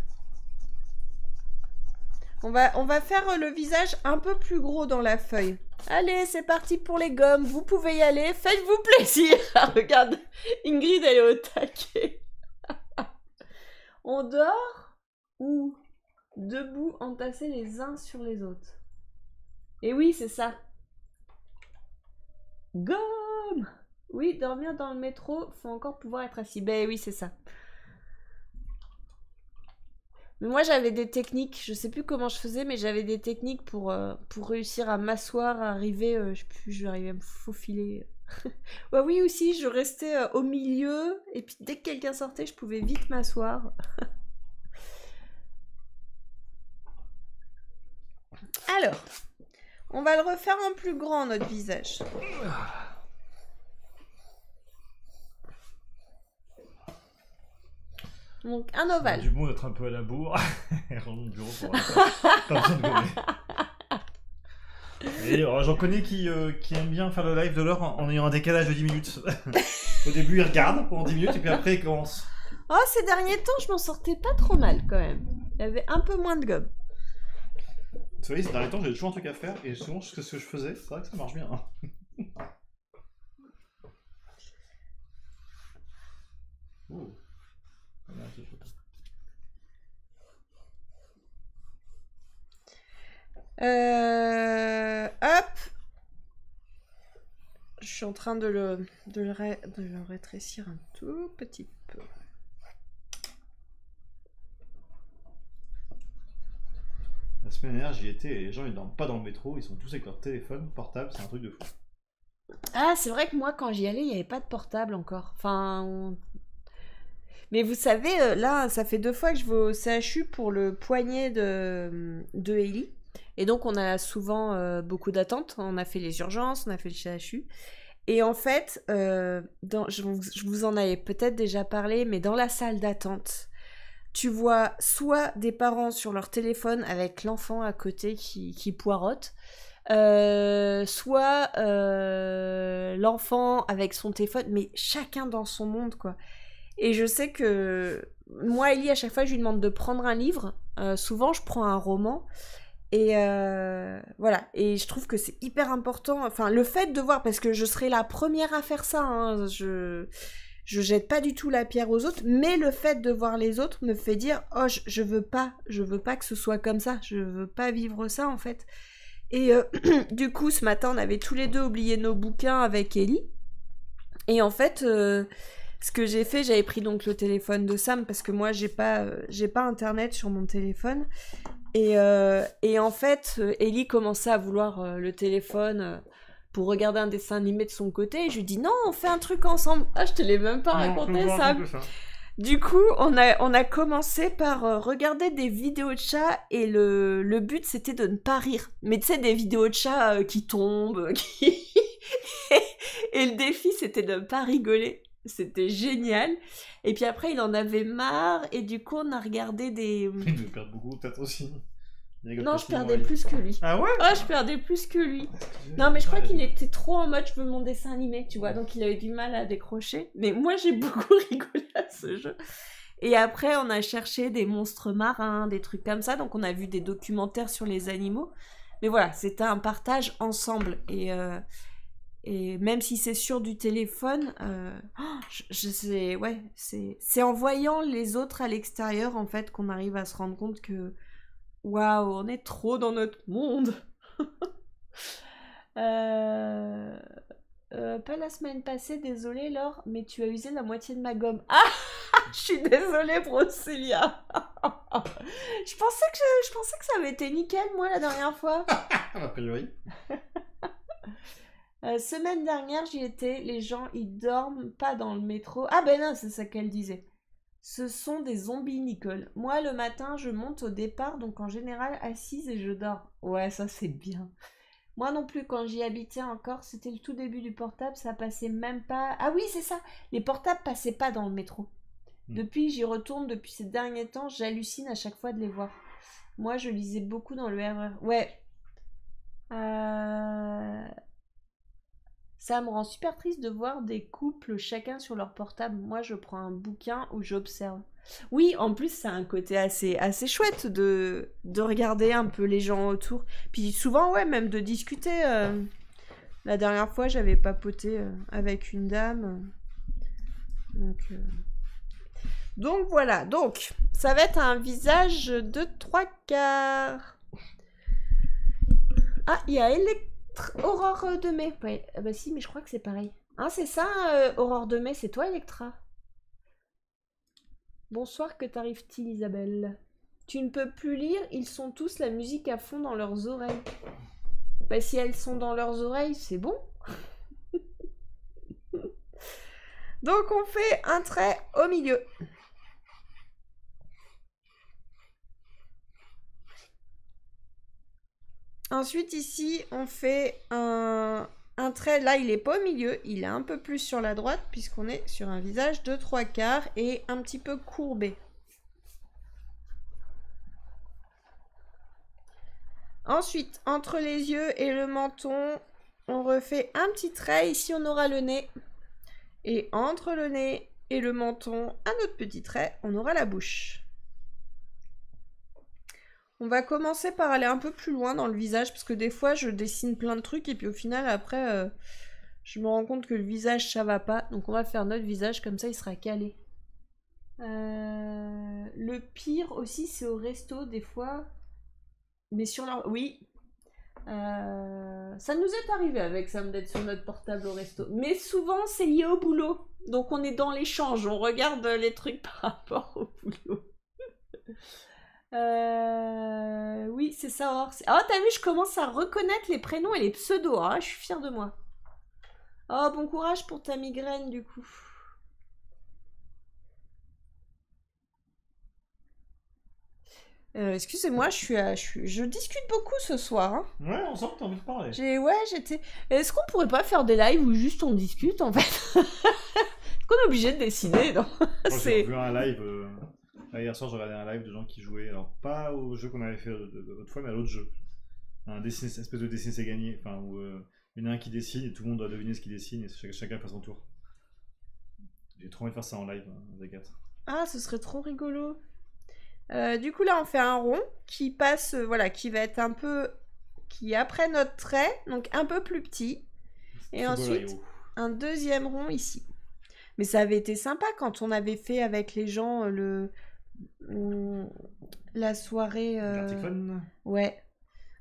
On va, faire euh, le visage un peu plus gros dans la feuille. Allez, c'est parti pour les gommes. Vous pouvez y aller. Faites-vous plaisir. *laughs* Ah, regarde, Ingrid, elle est au taquet. *laughs* On dort ou debout, entassés les uns sur les autres? Et oui, c'est ça. Gomme Oui, dormir dans le métro, faut encore pouvoir être assis. Ben oui, c'est ça. Mais moi, j'avais des techniques, je sais plus comment je faisais, mais j'avais des techniques pour, euh, pour réussir à m'asseoir, à arriver, euh, je sais plus, je vais arriver à me faufiler. ouais, *laughs* oui, aussi, je restais euh, au milieu, et puis dès que quelqu'un sortait, je pouvais vite m'asseoir. *laughs* Alors, on va le refaire en plus grand, notre visage. Donc, un ovale. du bon d'être un peu à la bourre *laughs* et rendre le bureau pour. *laughs* Et alors, j'en connais qui, euh, qui aiment bien faire le live de l'heure en, en ayant un décalage de 10 minutes. *laughs* Au début, ils regardent pendant 10 minutes et puis après, ils commencent. Oh, ces derniers temps, je m'en sortais pas trop mal quand même. Il y avait un peu moins de gomme. Vous savez, ces derniers temps, j'ai toujours un truc à faire et souvent, ce que ce que je faisais, c'est vrai que ça marche bien. hein. Ouh. On a un petit photo. Euh, hop. Je suis en train de le, de le, ré- de le rétrécir un tout petit peu. La semaine dernière, j'y étais et les gens ils dorment pas dans le métro, ils sont tous avec leur téléphone portable, c'est un truc de fou. Ah, c'est vrai que moi, quand j'y allais, il n'y avait pas de portable encore. Enfin. on- Mais vous savez, euh, là, ça fait deux fois que je vais au CHU pour le poignet de, de Ellie. Et donc, on a souvent euh, beaucoup d'attentes. On a fait les urgences, on a fait le CHU. Et en fait, euh, dans, je, vous- en avais peut-être déjà parlé, mais dans la salle d'attente, tu vois soit des parents sur leur téléphone avec l'enfant à côté qui, qui poirote, soit l'enfant avec son téléphone, mais chacun dans son monde, quoi. Et je sais que moi, Ellie, à chaque fois, je lui demande de prendre un livre. Euh, souvent, je prends un roman. Et euh, voilà. Et je trouve que c'est hyper important. Enfin, le fait de voir, parce que je serai la première à faire ça. hein, je je jette pas du tout la pierre aux autres, mais le fait de voir les autres me fait dire oh je, je veux pas, je veux pas que ce soit comme ça, je veux pas vivre ça en fait. Et euh, *clears throat* du coup, ce matin, on avait tous les deux oublié nos bouquins avec Ellie. Et en fait, ce que j'ai fait, j'avais pris donc le téléphone de Sam parce que moi, j'ai pas, euh, j'ai pas internet sur mon téléphone. Et, euh, et en fait, euh, Ellie commençait à vouloir le téléphone pour regarder un dessin animé de son côté. Et je lui dis non, on fait un truc ensemble. Ah, je te l'ai même pas raconté, Sam. Du coup, on a, on a commencé par regarder des vidéos de chats et le, le but c'était de ne pas rire. Mais tu sais, des vidéos de chats qui tombent, *laughs* qui... et le défi c'était de ne pas rigoler. C'était génial. Et puis après, il en avait marre et du coup, on a regardé des... *laughs* Il me perd beaucoup, peut-être aussi. Non, pas je si bien, perdais plus que lui. Ah ouais? Oh, je perdais plus que lui. Non, mais je crois qu'il était trop en mode je veux mon dessin animé, tu vois, donc il avait du mal à décrocher. Mais moi, j'ai *laughs* beaucoup rigolé à ce jeu. Et après, on a cherché des monstres marins, des trucs comme ça, donc on a vu des documentaires sur les animaux. Mais voilà, c'était un partage ensemble. Et, euh, et même si c'est sur du téléphone, euh, oh, je, je sais, ouais, c'est, c'est en voyant les autres à l'extérieur en fait qu'on arrive à se rendre compte que waouh, on est trop dans notre monde. *laughs* Euh, euh, pas la semaine passée, désolée Laure, mais tu as usé la moitié de ma gomme. Ah, *laughs* je suis désolée Brocilia. *laughs* je pensais que je, je pensais que ça avait été nickel moi la dernière fois. A priori. Euh, semaine dernière, j'y étais. Les gens, ils dorment pas dans le métro. Ah ben non, c'est ça qu'elle disait. Ce sont des zombies, Nicole. Moi, le matin, je monte au départ, donc en général assise et je dors. Ouais, ça c'est bien. Moi non plus, quand j'y habitais encore, c'était le tout début du portable, ça passait même pas. Ah oui, c'est ça. Les portables passaient pas dans le métro. Hmm. Depuis, j'y retourne depuis ces derniers temps, j'hallucine à chaque fois de les voir. Moi, je lisais beaucoup dans le RER. Ouais. Euh... Ça me rend super triste de voir des couples chacun sur leur portable. Moi, je prends un bouquin où j'observe. Oui, en plus, ça a un côté assez, assez chouette de, de regarder un peu les gens autour. Puis souvent, ouais, même de discuter. euh. La dernière fois, j'avais papoté euh, avec une dame. Donc, euh, Donc voilà. Donc, ça va être un visage de trois quarts. Ah, il y a Elect- Aurore de mai. Ouais, ah bah si, mais je crois que c'est pareil. Hein, c'est ça, euh, Aurore de mai, c'est toi, Electra Bonsoir, que t'arrive-t-il, Isabelle? Tu ne peux plus lire, ils sont tous la musique à fond dans leurs oreilles. Bah si elles sont dans leurs oreilles, c'est bon. *laughs* Donc on fait un trait au milieu. Ensuite ici, on fait un, trait. Là, il est pas au milieu, il est un peu plus sur la droite puisqu'on est sur un visage de trois quarts et un petit peu courbé. Ensuite, entre les yeux et le menton, on refait un petit trait. Ici, on aura le nez. Et entre le nez et le menton, un autre petit trait, on aura la bouche. On va commencer par aller un peu plus loin dans le visage, parce que des fois, je dessine plein de trucs, et puis au final, après, euh, je me rends compte que le visage, ça va pas. Donc on va faire notre visage, comme ça, il sera calé. Euh, le pire aussi, c'est au resto, des fois. Mais sur leur... Oui. Euh, Ça nous est arrivé avec Sam d'être sur notre portable au resto. Mais souvent, c'est lié au boulot. Donc on est dans l'échange, on regarde les trucs *laughs* par rapport au boulot. Euh, Oui, c'est ça. Or. C'est- Oh, t'as vu, je commence à reconnaître les prénoms et les pseudos. hein, je suis fière de moi. Oh, bon courage pour ta migraine, du coup. Euh, Excusez-moi, je suis, à- je suis- je discute beaucoup ce soir. hein. Ouais, on sent que t'as envie de parler. J'ai, ouais, j'étais. Est-ce qu'on pourrait pas faire des lives où juste on discute en fait? *laughs* Est-ce qu'on est obligé de dessiner non? Moi, j'ai C'est. vu un live. euh, là, hier soir, j'ai regardé un live de gens qui jouaient, alors pas au jeu qu'on avait fait euh, l'autre fois, mais à l'autre jeu. Un dessin, une espèce de dessin c'est gagné. Enfin, où euh, il y en a un qui dessine et tout le monde doit deviner ce qu'il dessine et ch- chacun fait son tour. J'ai trop envie de faire ça en live, hein, des quatre. Ah, ce serait trop rigolo. Euh, du coup, là, on fait un rond qui passe, euh, voilà, qui va être un peu. qui est après notre trait, donc un peu plus petit. Et beau, ensuite, un deuxième rond ici. Mais ça avait été sympa quand on avait fait avec les gens le. Hum, la soirée. euh, Ouais.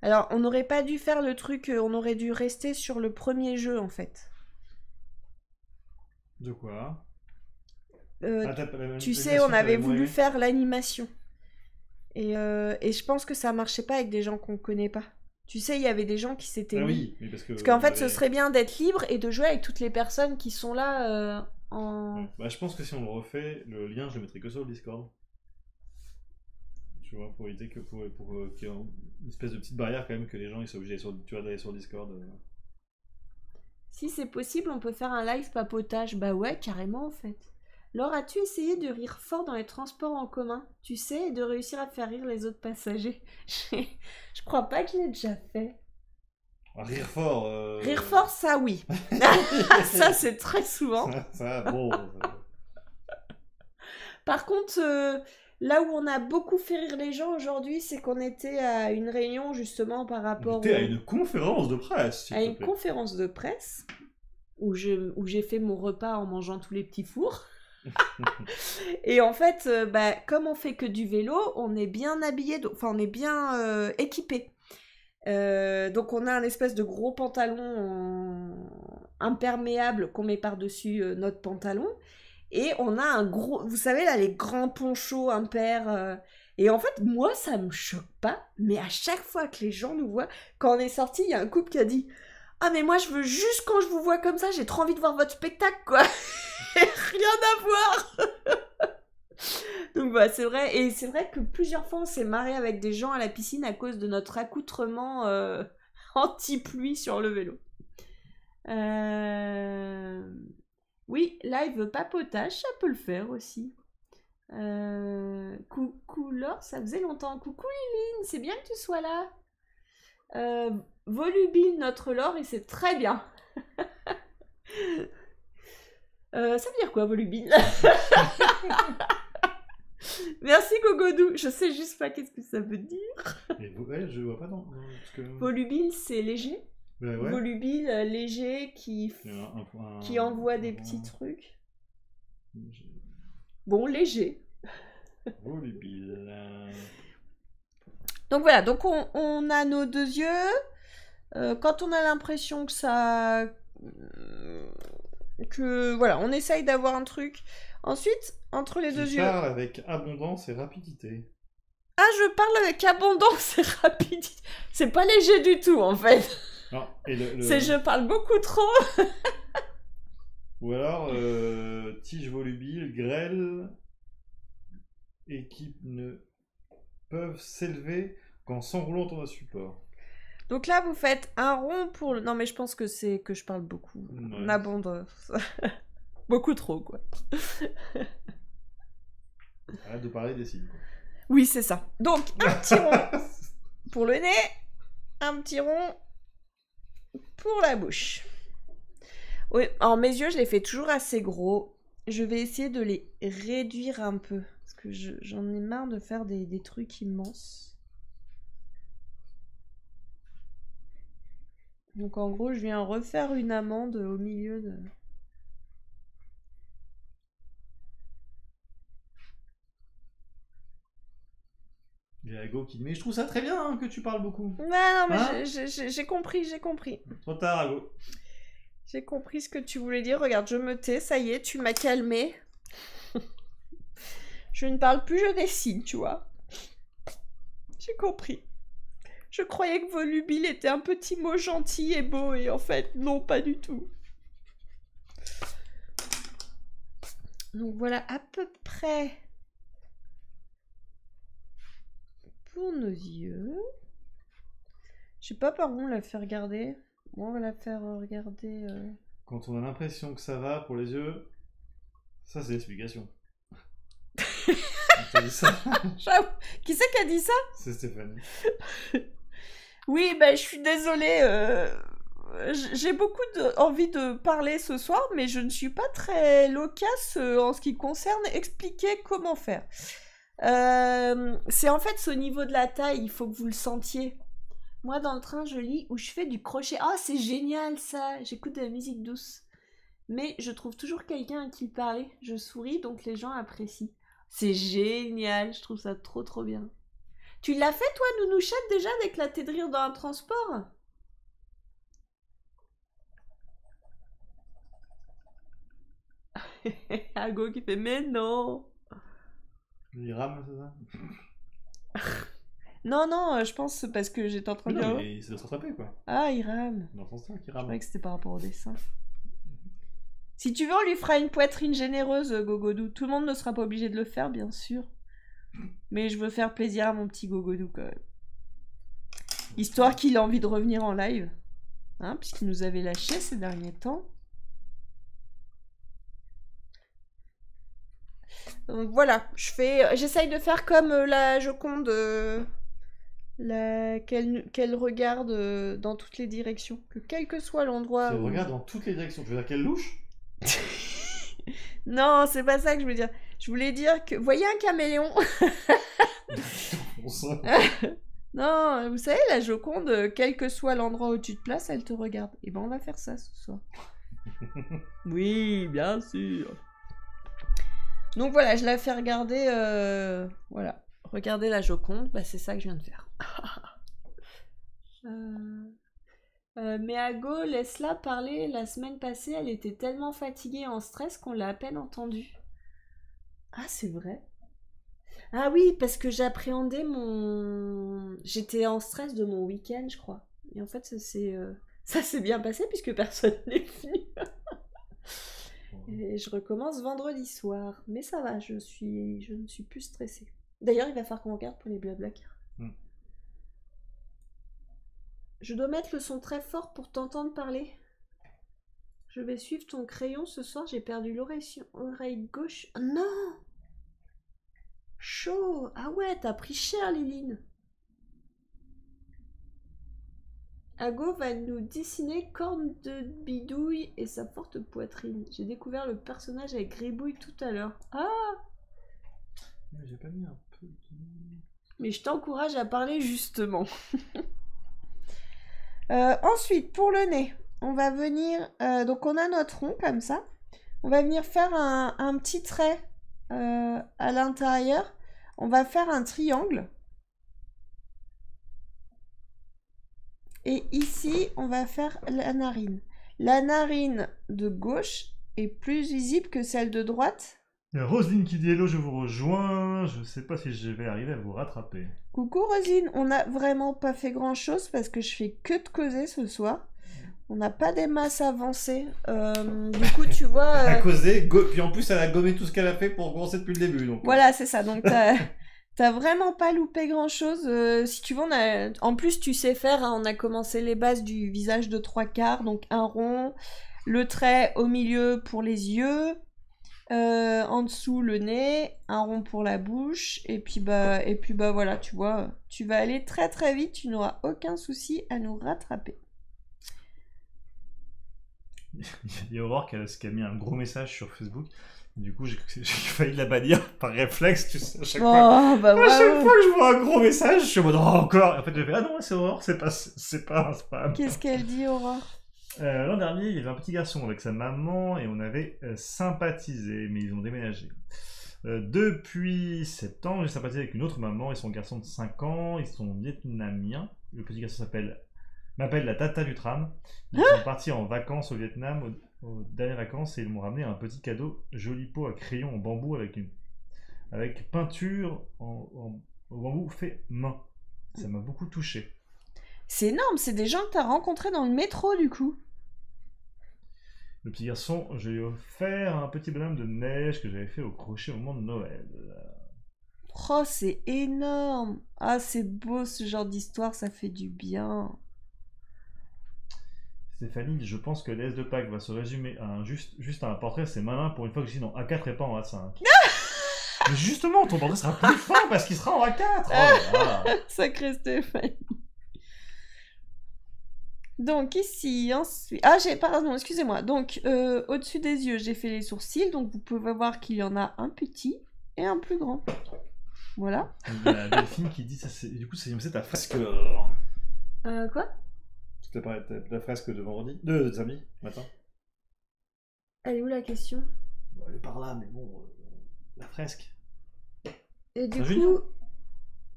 Alors, on n'aurait pas dû faire le truc, euh, on aurait dû rester sur le premier jeu en fait. De quoi? Euh, Ah, tu sais, on avait voulu faire l'animation. Et, euh, et je pense que ça marchait pas avec des gens qu'on connaît pas. Tu sais, il y avait des gens qui s'étaient. Ah oui, mais parce que. Parce qu'en fait, ce serait bien d'être libre et de jouer avec toutes les personnes qui sont là euh, en. Ouais. Bah, je pense que si on le refait, le lien, je le mettrai que sur le Discord. Tu vois, pour éviter que pour, pour euh, qu'il y ait une espèce de petite barrière quand même que les gens ils soient obligés d'aller sur, tu vois, d'aller sur Discord. euh. Si c'est possible, on peut faire un live papotage. Bah ouais, carrément en fait. Laure, as-tu essayé de rire fort dans les transports en commun? Tu sais, et de réussir à faire rire les autres passagers? *laughs* Je crois pas que je l'ai déjà fait. Ah, rire fort. euh, Rire fort, ça oui. *laughs* *laughs* ça, c'est très souvent. Ça, bon. Par contre, euh, là où on a beaucoup fait rire les gens aujourd'hui, c'est qu'on était à une réunion justement par On rapport était à une conférence de presse. à une plaît. conférence de presse. où je- où j'ai fait mon repas en mangeant tous les petits fours. *laughs* *laughs* Et en fait, euh, bah, comme on fait que du vélo, on est bien habillé, enfin on est bien euh, équipé. Euh, donc on a un espèce de gros pantalon en- imperméable qu'on met par-dessus euh, notre pantalon. Et on a un gros, vous savez là, les grands ponchos impairs. euh, et en fait, moi, ça me choque pas. Mais à chaque fois que les gens nous voient, quand on est sorti, il y a un couple qui a dit Ah, mais moi, je veux juste quand je vous vois comme ça, j'ai trop envie de voir votre spectacle, quoi. *laughs* Rien à voir. *laughs* Donc voilà, c'est vrai. Et c'est vrai que plusieurs fois, on s'est marré avec des gens à la piscine à cause de notre accoutrement euh, *laughs* anti-pluie sur le vélo. Euh, Oui, live papotage, ça peut le faire aussi. Euh, Coucou Laure, ça faisait longtemps. Coucou Liline, c'est bien que tu sois là. Euh, volubile notre Laure et c'est très bien. *laughs* Euh, ça veut dire quoi volubile? *laughs* Merci Gogodou, je sais juste pas qu'est-ce que ça veut dire. Vous, ouais, je vois pas parce que... Volubile, c'est léger. Bah ouais. Volubile, euh, léger, qui, un- un- qui envoie des petits trucs. Bon, léger. Volubile. Donc voilà, donc on, on a nos deux yeux. Euh, quand on a l'impression que ça... euh, Que voilà, on essaye d'avoir un truc. Ensuite, entre les deux yeux... parle avec abondance et rapidité. Ah, je parle avec abondance et rapidité. C'est pas léger du tout, en fait. Le, C'est je parle beaucoup trop. *laughs* Ou alors, euh, tige volubile, grêle, et qui ne peuvent s'élever qu'en s'enroulant autour d'un support. Donc là, vous faites un rond pour le... Non, mais je pense que c'est que je parle beaucoup. Ouais. En abondance. *laughs* beaucoup trop, quoi. *laughs* Arrête de parler des signes. quoi. Oui, c'est ça. Donc, un petit rond pour le nez, un petit rond pour la bouche. Oui, alors mes yeux, je les fais toujours assez gros. Je vais essayer de les réduire un peu. Parce que je- j'en ai marre de faire des trucs immenses. Donc en gros, je viens refaire une amande au milieu de... Qui dit Mais je trouve ça très bien hein, que tu parles beaucoup. Non, non, mais Hein j'ai compris, j'ai compris. Trop tard, Ago. J'ai compris ce que tu voulais dire. Regarde, je me tais, ça y est, tu m'as calmé. je ne parle plus, je dessine, tu vois. J'ai compris. Je croyais que volubile était un petit mot gentil et beau, et en fait, non, pas du tout. Donc voilà à peu près pour nos yeux. Je sais pas par où on l'a fait regarder. Bon, on va la faire euh, regarder. euh. Quand on a l'impression que ça va pour les yeux, ça c'est l'explication. *laughs* Dit ça? Qui c'est qui a dit ça? C'est Stéphanie. *laughs* Oui, bah, je suis désolée. euh, J'ai beaucoup de- envie de parler ce soir, mais je ne suis pas très loquace en ce qui concerne expliquer comment faire. Euh, c'est en fait ce niveau de la taille, il faut que vous le sentiez. Moi, dans le train, je lis où je fais du crochet. Ah, c'est génial ça J'écoute de la musique douce. Mais je trouve toujours quelqu'un à qui parler. Je souris, donc les gens apprécient. C'est génial, je trouve ça trop trop bien. Tu l'as fait toi, Nounouchette, déjà d'éclater de rire dans un transport? *laughs* Ago qui fait mais non Il rame, c'est ça Non, non, euh, je pense parce que j'étais en train de Non, dire... mais il de se rattraper quoi. Ah, il rame. Dans son il Je rame. croyais que c'était par rapport au dessin. Si tu veux, on lui fera une poitrine généreuse, Gogodou. Tout le monde ne sera pas obligé de le faire, bien sûr. Mais je veux faire plaisir à mon petit Gogodou quand même. Histoire qu'il ait envie de revenir en live. Hein, puisqu'il nous avait lâché ces derniers temps. Donc voilà, je fais, j'essaye de faire comme euh, la Joconde, euh, la... qu'elle qu'elle regarde euh, dans toutes les directions, que quel que soit l'endroit. Elle où- regarde dans toutes les directions. Tu veux dire qu'elle louche? *laughs* Non, c'est pas ça que je veux dire. Je voulais dire que, voyez un caméléon. *laughs* *laughs* Non, vous savez, la Joconde, quel que soit l'endroit où tu te places, elle te regarde. Et ben, on va faire ça ce soir. Oui, bien sûr. Donc voilà, je la fais regarder. euh, Voilà. Regarder la Joconde, bah, c'est ça que je viens de faire. *laughs* Euh, euh, mais laisse-la parler. La semaine passée, elle était tellement fatiguée en stress qu'on l'a à peine entendue. Ah, c'est vrai. Ah oui, parce que j'appréhendais mon... J'étais en stress de mon week-end, je crois. Et en fait, ça s'est euh, *laughs* bien passé puisque personne *laughs* n'est venu. Et je recommence vendredi soir. Mais ça va, je, suis... je ne suis plus stressée. D'ailleurs, il va falloir qu'on regarde pour les Blablacar. Hmm. Je dois mettre le son très fort pour t'entendre parler. Je vais suivre ton crayon ce soir, j'ai perdu l'oreille oreille gauche. Non Chaud Ah ouais, t'as pris cher, Liline. Ago va nous dessiner corne de bidouille et sa forte poitrine. J'ai découvert le personnage avec Gribouille tout à l'heure. Ah Mais J'ai pas mis un peu de... Mais je t'encourage à parler justement. *laughs* Euh, ensuite, pour le nez, on va venir. euh, donc, on a notre rond comme ça. On va venir faire un, un petit trait euh, à l'intérieur. On va faire un triangle. Et ici, on va faire la narine. La narine de gauche est plus visible que celle de droite. A Roselyne qui dit hello, je vous rejoins. Je sais pas si je vais arriver à vous rattraper. Coucou Rosine, on n'a vraiment pas fait grand chose parce que je fais que de causer ce soir. On n'a pas des masses avancées. Euh, du coup, tu vois. *laughs* euh, À causer, go- puis en plus elle a gommé tout ce qu'elle a fait pour commencer depuis le début. Donc. Voilà, c'est ça. Donc, *laughs* t'as vraiment pas loupé grand chose. si tu veux, en plus, tu sais faire. hein, on a commencé les bases du visage de trois quarts. Donc, un rond, le trait au milieu pour les yeux. euh, en dessous le nez, un rond pour la bouche, et puis bah et puis bah voilà, tu vois, tu vas aller très très vite, tu n'auras aucun souci à nous rattraper. *laughs* Il y a Aurore qui a mis un gros message sur Facebook. Du coup, *laughs* j'ai failli la bannir *laughs* par réflexe, tu sais, à chaque fois. Oh bah À chaque fois que je vois un gros message, je suis en mode oh, encore. Et en fait, j'ai fait ah non, c'est Aurore, c'est pas, c'est pas un spam. Qu'est-ce qu'elle dit, Aurore? Euh, L'an dernier, il y avait un petit garçon avec sa maman et on avait euh, sympathisé, mais ils ont déménagé. Euh, depuis septembre, j'ai sympathisé avec une autre maman et son garçon de 5 ans. Ils sont vietnamiens. Le petit garçon s'appelle m'appelle la tata du tram. Ils sont partis en vacances au Vietnam aux dernières vacances et ils m'ont ramené un petit cadeau joli pot à crayon en bambou avec une avec peinture en, en- au bambou fait main. Ça m'a beaucoup touché. C'est énorme, c'est des gens que t'as rencontrés dans le métro du coup. Le petit garçon, je lui ai offert un petit bonhomme de neige que j'avais fait au crochet au moment de Noël. Oh, c'est énorme. Ah, c'est beau ce genre d'histoire, ça fait du bien. Stéphanie, je pense que l'S de Pâques va se résumer à un juste, juste à un portrait, c'est malin pour une fois que je suis en A4 et pas en A5. *laughs* Mais justement, ton portrait sera plus fin parce qu'il sera en A4. Oh là là. *laughs* Sacré Stéphanie. Donc ici, ensuite... Ah, j'ai... Pardon, excusez-moi. Donc, euh, au-dessus des yeux, j'ai fait les sourcils. Donc, vous pouvez voir qu'il y en a un petit et un plus grand. Voilà. Il y a Delphine qui dit ça, c'est... du coup, c'est ta fresque. Fresque. euh, Euh, quoi? La fresque de vendredi De samedi matin Elle est où la question? Bon, Elle est par là, mais bon. euh, la fresque. Et du coup,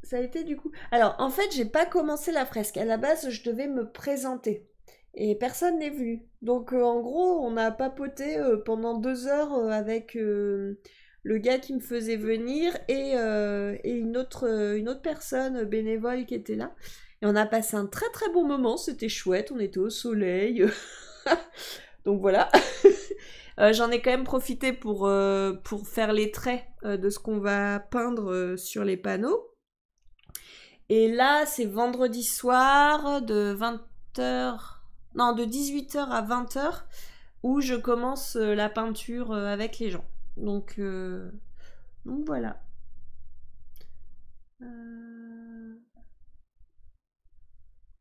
ça a été du coup. Alors, en fait, j'ai pas commencé la fresque. À la base, je devais me présenter. Et personne n'est venu. Donc, euh, en gros, on a papoté euh, pendant deux heures euh, avec euh, le gars qui me faisait venir et, euh, et une, autre, euh, une autre personne bénévole qui était là. Et on a passé un très très bon moment. C'était chouette. On était au soleil. *laughs* Donc voilà. *laughs* Euh, J'en ai quand même profité pour, euh, faire les traits euh, de ce qu'on va peindre sur les panneaux. Et là, c'est vendredi soir de 20h, non, de 18h à 20h où je commence la peinture avec les gens. Donc, donc voilà.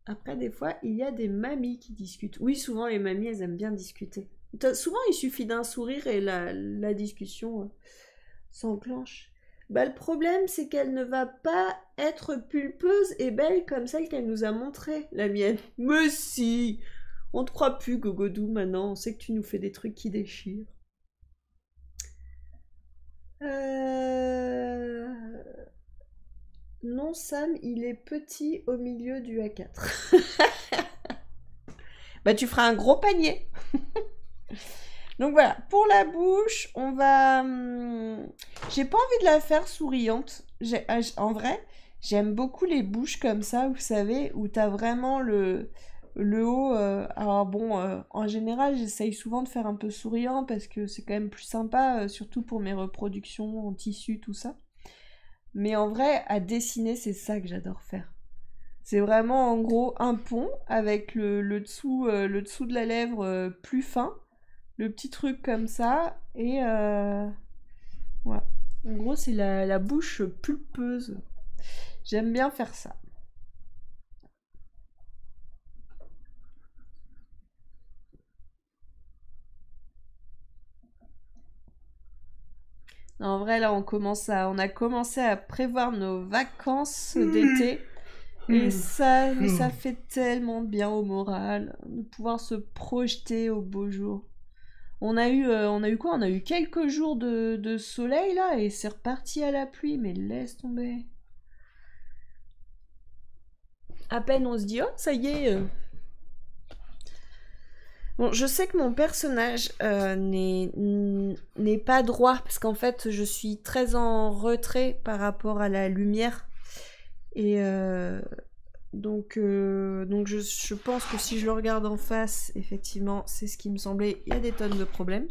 Après, des fois, il y a des mamies qui discutent. Oui, souvent, les mamies, elles aiment bien discuter. Souvent, il suffit d'un sourire et la, la discussion euh, s'enclenche. Bah, le problème, c'est qu'elle ne va pas être pulpeuse et belle comme celle qu'elle nous a montrée, la mienne. *laughs* Mais si On te croit plus, Gogodou, maintenant. On sait que tu nous fais des trucs qui déchirent. Euh, Non, Sam, il est petit au milieu du A4. *laughs* bah, tu feras un gros panier. *laughs* Donc voilà, pour la bouche, on va. hum, J'ai pas envie de la faire souriante. J- En vrai, j'aime beaucoup les bouches comme ça, vous savez, où t'as vraiment le, le haut. euh, Alors bon, euh, en général, j'essaye souvent de faire un peu souriant parce que c'est quand même plus sympa, euh, surtout pour mes reproductions en tissu, tout ça. Mais en vrai, à dessiner, c'est ça que j'adore faire. C'est vraiment en gros un pont avec le, le dessous, euh, le dessous de la lèvre euh, plus fin, le petit truc comme ça, et euh, voilà. En gros, c'est la, la bouche pulpeuse. J'aime bien faire ça. En vrai, là, on commence à, on a commencé à prévoir nos vacances d'été. Et ça, ça fait tellement de bien au moral de pouvoir se projeter au beau jour. On a eu, euh, on a eu quoi? On a eu quelques jours de, de soleil là et c'est reparti à la pluie, mais laisse tomber. À peine on se dit, oh, ça y est. Bon, je sais que mon personnage euh, n'est pas droit parce qu'en fait, je suis très en retrait par rapport à la lumière. Et euh, donc, euh, je, pense que si je le regarde en face, effectivement, c'est ce qui me semblait. Il y a des tonnes de problèmes.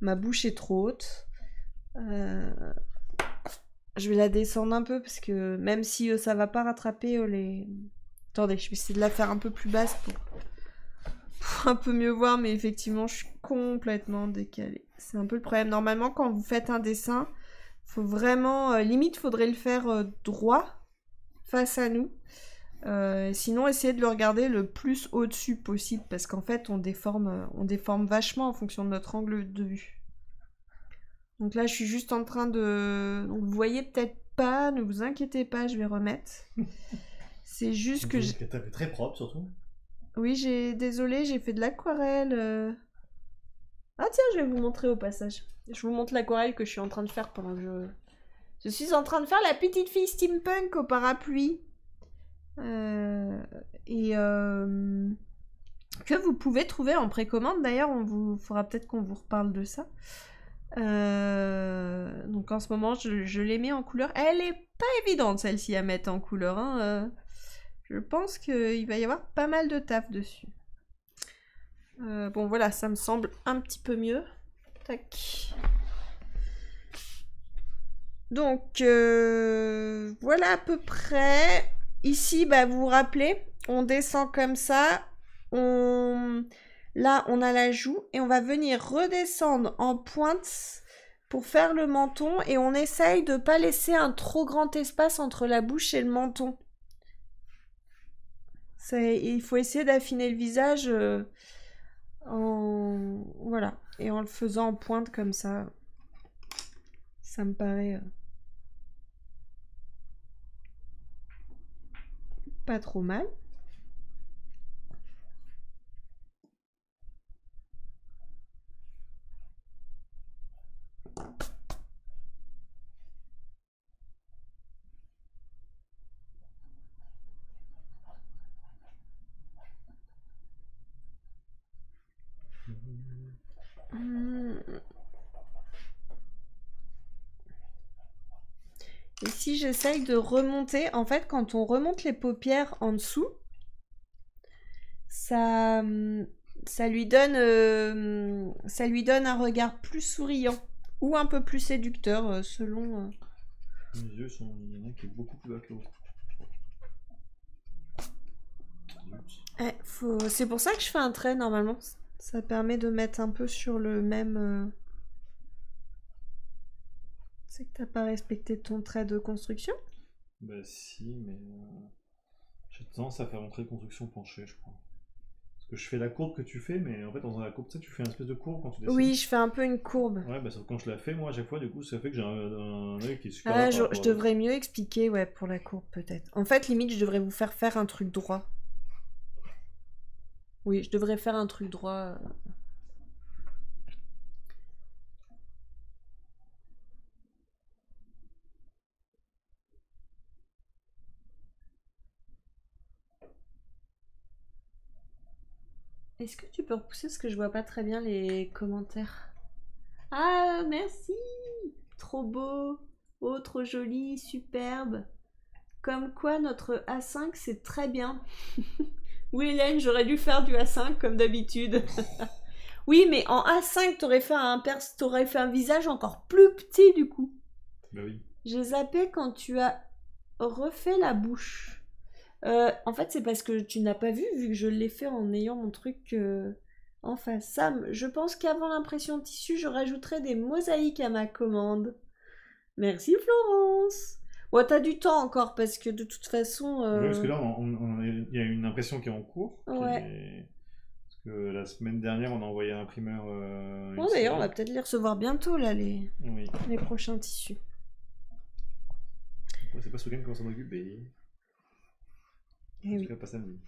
Ma bouche est trop haute. Je vais la descendre un peu parce que même si ça va pas rattraper les. Attendez, je vais essayer de la faire un peu plus basse pour, *laughs* un peu mieux voir, mais effectivement, je suis complètement décalée. C'est un peu le problème. Normalement, quand vous faites un dessin, faut vraiment. euh, limite, faudrait le faire euh, droit face à nous. Euh, sinon, essayez de le regarder le plus au-dessus possible parce qu'en fait, on déforme, on déforme vachement en fonction de notre angle de vue. Donc là, je suis juste en train de. Donc, vous voyez peut-être pas, ne vous inquiétez pas, je vais remettre. *laughs* C'est juste que. j'ai- très propre surtout. Oui, j'ai. Désolé, j'ai fait de l'aquarelle. euh. Ah, tiens, je vais vous montrer au passage. Je vous montre l'aquarelle que je suis en train de faire pendant que je. Je suis en train de faire la petite fille steampunk au parapluie. Euh, et euh, que vous pouvez trouver en précommande. D'ailleurs, on vous faudra peut-être qu'on vous reparle de ça. Donc en ce moment, je, je l'ai en couleur. Elle est pas évidente celle-ci à mettre en couleur. hein. Je pense qu'il va y avoir pas mal de taf dessus. Euh, bon voilà, ça me semble un petit peu mieux. Tac. Donc euh, voilà à peu près. Ici, bah, vous vous rappelez, on descend comme ça. On... Là, on a la joue et on va venir redescendre en pointe pour faire le menton et on essaye de pas laisser un trop grand espace entre la bouche et le menton. Il faut essayer d'affiner le visage euh, en... Voilà. Et en le faisant en pointe comme ça. Ça me paraît euh, pas trop mal. Hmm. Et si j'essaye de remonter, en fait, quand on remonte les paupières en dessous, ça, hum, ça lui donne, euh, ça lui donne un regard plus souriant ou un peu plus séducteur, euh, selon. euh. Les yeux sont. Il y en a qui est beaucoup plus bas que l'autre. Zut. Ouais, faut... C'est pour ça que je fais un trait normalement. Ça permet de mettre un peu sur le même. Euh, C'est que t'as pas respecté ton trait de construction. Bah si, mais. euh, J'ai tendance à faire mon trait de construction penché, je crois. Parce que je fais la courbe que tu fais, mais en fait, dans la courbe, tu sais, tu fais une espèce de courbe quand tu dessines. Oui, je fais un peu une courbe. Ouais, bah sauf que quand je la fais, moi, à chaque fois, du coup, ça fait que j'ai un, un œil qui est super. Ah, je, devrais mieux expliquer, ouais, pour la courbe peut-être. En fait, limite, je devrais vous faire faire un truc droit. Oui, je devrais faire un truc droit. Est-ce que tu peux repousser parce que je vois pas très bien les commentaires? Ah, merci Trop beau Oh, trop joli, superbe Comme quoi, notre A5, c'est très bien. *laughs* oui, Hélène, j'aurais dû faire du A5 comme d'habitude. *laughs* oui, mais en A5, t'aurais fait, un pers t'aurais fait un visage encore plus petit du coup. Bah oui. J'ai zappé quand tu as refait la bouche. Euh, en fait, c'est parce que tu n'as pas vu, vu que je l'ai fait en ayant mon truc euh, en face. Sam, je pense qu'avant l'impression de tissu, je rajouterai des mosaïques à ma commande. Merci Florence. Bon, t'as du temps encore parce que de toute façon. euh, Ouais, parce que là, il y a une impression qui est en cours. qui Ouais. est- Parce que la semaine dernière, on a envoyé un imprimeur. Bon, d'ailleurs, on va peut-être les recevoir bientôt là, les, Oui. les prochains tissus. Ouais, C'est pas ce week-end qu'on s'en occupe. Et... Eh En tout oui. cas, pas samedi.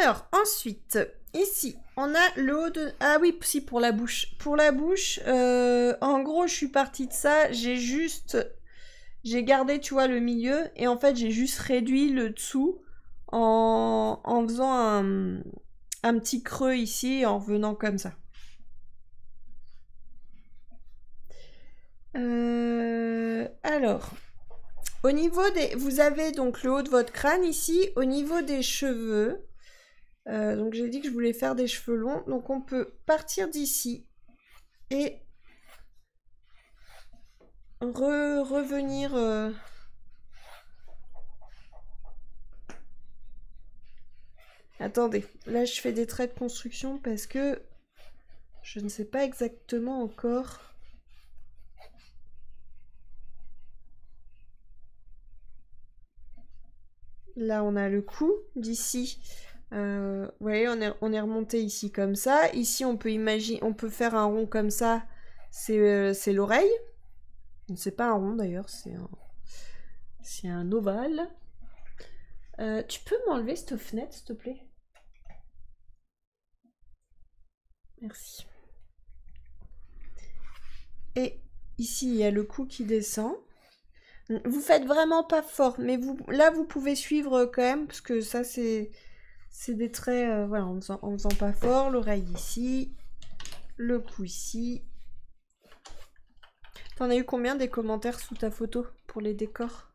Alors, ensuite, ici, on a le haut de... Ah oui, si, pour la bouche. Pour la bouche, euh, en gros, je suis partie de ça. J'ai juste... J'ai gardé, tu vois, le milieu. Et en fait, j'ai juste réduit le dessous en, en faisant un... un petit creux ici, en venant comme ça. Euh, alors, au niveau des... Vous avez donc le haut de votre crâne ici. Au niveau des cheveux, euh, donc j'ai dit que je voulais faire des cheveux longs. Donc on peut partir d'ici et re- revenir... euh, Attendez, là je fais des traits de construction parce que je ne sais pas exactement encore. Là, on a le cou d'ici. Euh, vous voyez, on est, on remonté ici comme ça. Ici, on peut imaginer, on peut faire un rond comme ça. C'est euh, l'oreille. C'est pas un rond d'ailleurs, c'est un, c'est un ovale. Euh, tu peux m'enlever cette fenêtre, s'il te plaît? Merci. Et ici, il y a le cou qui descend. Vous faites vraiment pas fort, mais vous, là, vous pouvez suivre quand même, parce que ça, c'est, c'est des traits, euh, voilà, en faisant, en faisant pas fort. L'oreille ici, le cou ici. T'en as eu combien des commentaires sous ta photo pour les décors?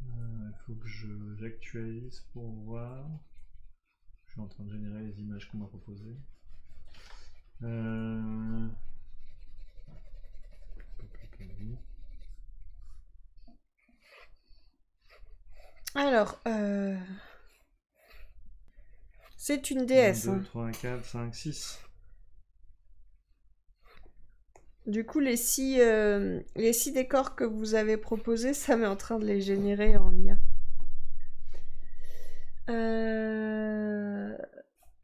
Il faut que j'actualise pour voir. Je suis en train de générer les images qu'on m'a proposées. Euh... Alors, euh, c'est une déesse. 1, hein. 2, 3, 4, 5, 6. Du coup, les six, euh, les six décors que vous avez proposés, Sam est en train de les générer en IA. Euh,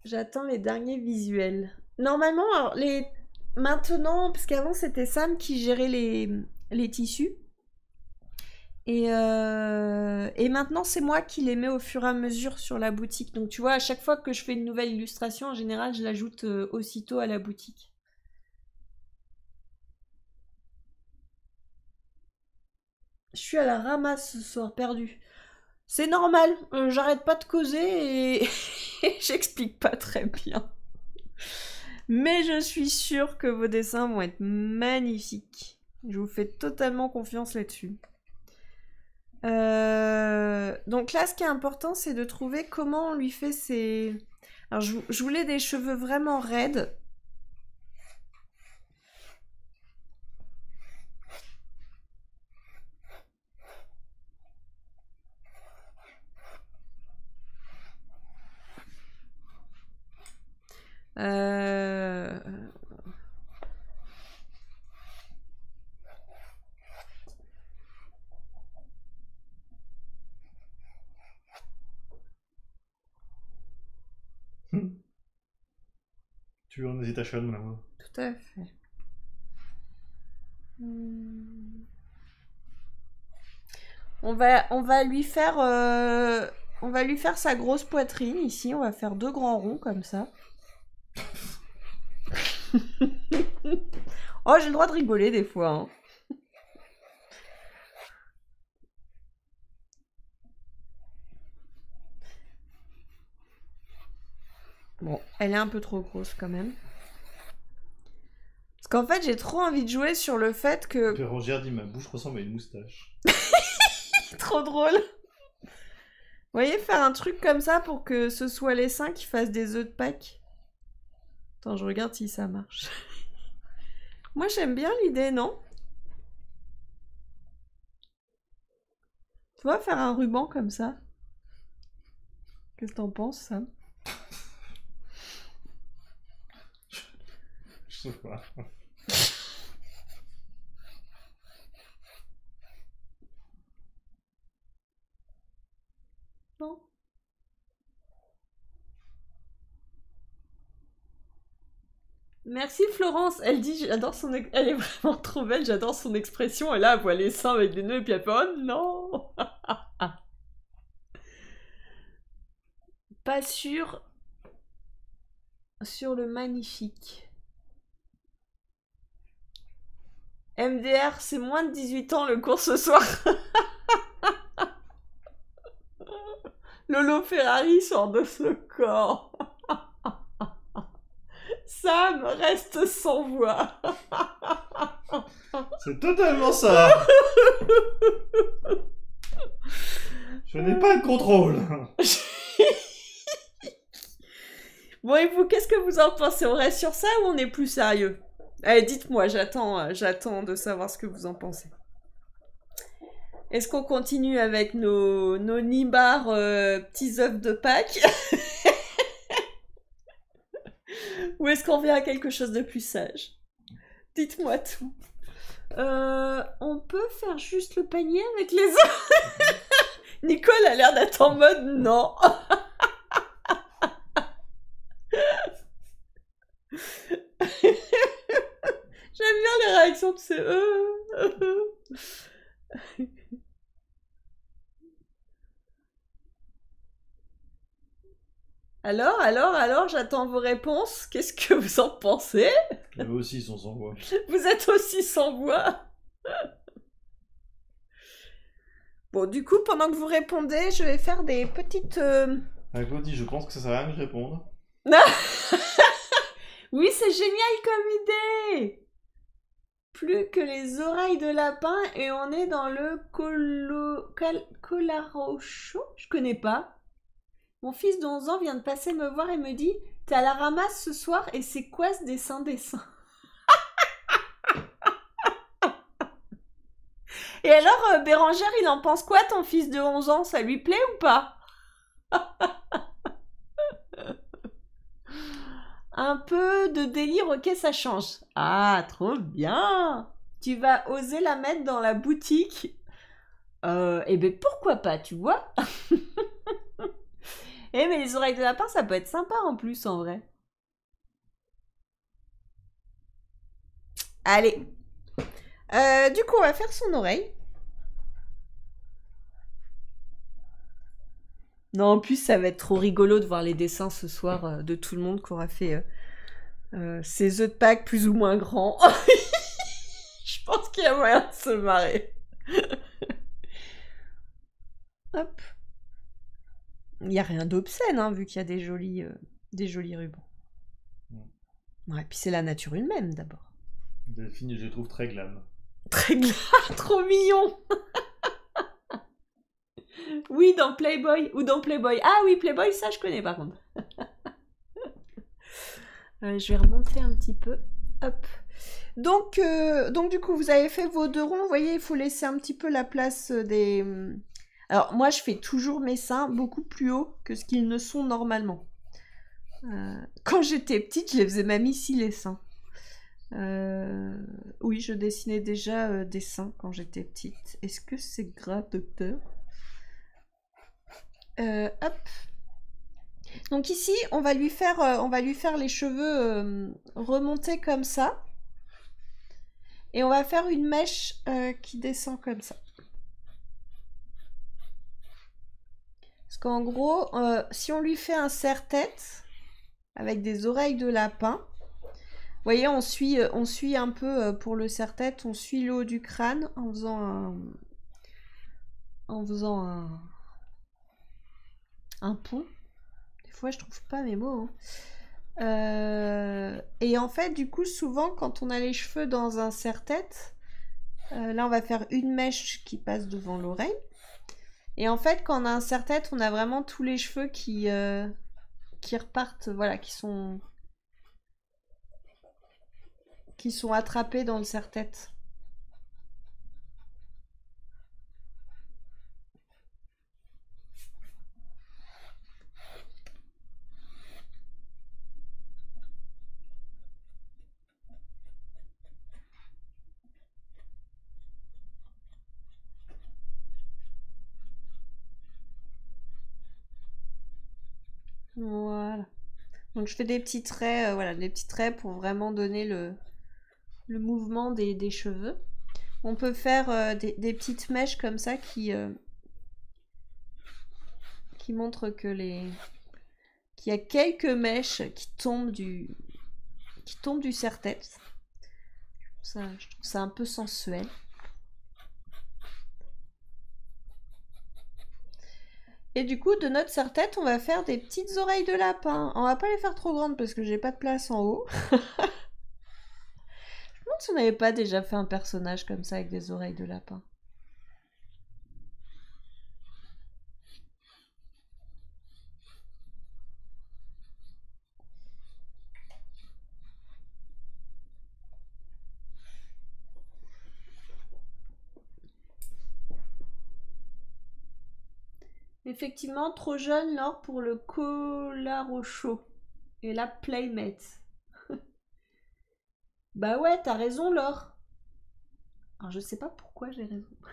J'attends les derniers visuels. Normalement, alors, les... maintenant, parce qu'avant c'était Sam qui gérait les, les tissus. Et, euh, et maintenant, c'est moi qui les mets au fur et à mesure sur la boutique. Donc, tu vois, à chaque fois que je fais une nouvelle illustration, en général, je l'ajoute euh, aussitôt à la boutique. Je suis à la ramasse ce soir, perdu. C'est normal, euh, j'arrête pas de causer *laughs* et j'explique pas très bien. Mais je suis sûre que vos dessins vont être magnifiques. Je vous fais totalement confiance là-dessus. Euh, donc là, ce qui est important, c'est de trouver comment on lui fait ses... Alors, je, voulais des cheveux vraiment raides. Euh... Tu es en hésitation là. Tout à fait. Hmm. On va, on va lui faire. euh, on va lui faire sa grosse poitrine ici. On va faire deux grands ronds comme ça. *laughs* oh, j'ai le droit de rigoler des fois. hein. Bon, elle est un peu trop grosse quand même. Parce qu'en fait, j'ai trop envie de jouer sur le fait que Bérangère dit ma bouche ressemble à une moustache. *laughs* Trop drôle. Vous voyez, faire un truc comme ça pour que ce soit les seins qui fassent des œufs de Pâques? Attends, je regarde si ça marche. *laughs* Moi, j'aime bien l'idée, non? Tu vois, faire un ruban comme ça. Qu'est-ce que t'en penses, Sam? Non. Merci Florence, elle dit j'adore son elle est vraiment trop belle, j'adore son expression, elle voit les seins avec des nœuds et puis elle fait oh non. *laughs* Pas sûr sur le magnifique. MDR, c'est moins de 18 ans le cours ce soir. *laughs* Lolo Ferrari sort de ce corps. *laughs* Sam reste sans voix. *laughs* C'est totalement ça Je n'ai pas de contrôle Bon, et vous, qu'est-ce que vous en pensez? On reste sur ça ou on est plus sérieux? Allez, dites-moi, j'attends, euh, j'attends de savoir ce que vous en pensez. Est-ce qu'on continue avec nos, nos euh, petits œufs de Pâques? *laughs* Ou est-ce qu'on à quelque chose de plus sage? Dites-moi tout. Euh, on peut faire juste le panier avec les œufs? *laughs* Nicole a l'air d'être en mode non. *laughs* J'aime euh. Alors, alors, alors, j'attends vos réponses. Qu'est-ce que vous en pensez? Eux aussi, ils sont sans voix. Vous êtes aussi sans voix. Bon, du coup, pendant que vous répondez, je vais faire des petites... euh, Ah, Claudie, je pense que ça sert à rien que je réponde. *laughs* Oui, c'est génial comme idée Plus que les oreilles de lapin et on est dans le colo... colarocho? Je connais pas. Mon fils de 11 ans vient de passer me voir et me dit T'es à la ramasse ce soir et c'est quoi ce dessin dessin? Et alors, euh, Bérangère, il en pense quoi ton fils de 11 ans? Ça lui plaît ou pas? *laughs* Un peu de délire, ok, ça change. Ah, trop bien. Tu vas oser la mettre dans la boutique? Euh, eh ben pourquoi pas, tu vois? *laughs* Eh mais les oreilles de lapin, ça peut être sympa en plus, en vrai. Allez. Euh, du coup, on va faire son oreille. Non, en plus, ça va être trop rigolo de voir les dessins ce soir euh, de tout le monde qui aura fait euh, euh, ses œufs de Pâques plus ou moins grands. *laughs* Je pense qu'il y a moyen de se marrer. *laughs* Hop. Il n'y a rien d'obscène, hein, vu qu'il y a des jolis, euh, des jolis rubans. Ouais, puis c'est la nature humaine d'abord. Delphine, je trouve très glam. Très glas, *laughs* trop mignon. Oui, dans Playboy ou dans Playboy. Ah oui, Playboy, ça je connais par contre. *laughs* Je vais remonter un petit peu. Hop. Donc, euh, donc du coup, vous avez fait vos deux ronds. Vous voyez, il faut laisser un petit peu la place euh, des. Alors moi, je fais toujours mes seins beaucoup plus haut que ce qu'ils ne sont normalement. Euh, *laughs* quand j'étais petite, je les faisais même ici les seins. Oui, je dessinais déjà des seins quand j'étais petite. Est-ce que c'est grave, docteur? Euh. Donc ici, on va lui faire, euh, on va lui faire les cheveux euh, remonter comme ça. Et on va faire une mèche qui descend comme ça. Parce qu'en gros, si on lui fait un serre-tête avec des oreilles de lapin, vous voyez, on suit, on suit un peu pour le serre-tête, on suit le haut du crâne en faisant un, en faisant un, un pont. Des fois, je trouve pas mes mots. hein. Euh, et en fait, du coup, souvent, quand on a les cheveux dans un serre-tête, euh, là, on va faire une mèche qui passe devant l'oreille. Et en fait, quand on a un serre-tête, on a vraiment tous les cheveux qui, euh, qui repartent, voilà, qui sont, qui sont attrapés dans le serre-tête. Voilà. Donc je fais des petits traits, euh, voilà, des petits traits pour vraiment donner le, mouvement des, cheveux. On peut faire euh, des, petites mèches comme ça qui, euh, qui montrent que les qu'il y a quelques mèches qui tombent du qui tombent du serre-tête. Ça, je trouve ça un peu sensuel. Et du coup, de notre serre-tête, on va faire des petites oreilles de lapin. On va pas les faire trop grandes parce que j'ai pas de place en haut. *laughs* Je me demande si on n'avait pas déjà fait un personnage comme ça avec des oreilles de lapin. Effectivement, trop jeune, Laure, pour le Colaro Show. Et la Playmate. *laughs* bah ouais, t'as raison, Laure. Alors, je sais pas pourquoi j'ai raison. *laughs*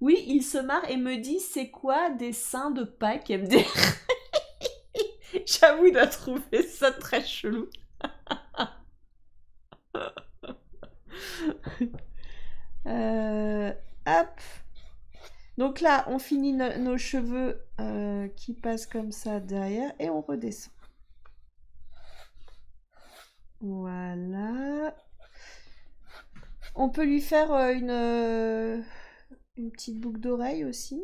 Oui, il se marre et me dit c'est quoi des seins de Pâques MDR *laughs* J'avoue, il doit trouver ça très chelou. Euh, hop. Donc là, on finit no- nos cheveux euh, qui passent comme ça derrière et on redescend. Voilà. On peut lui faire euh, une, euh, une petite boucle d'oreille aussi.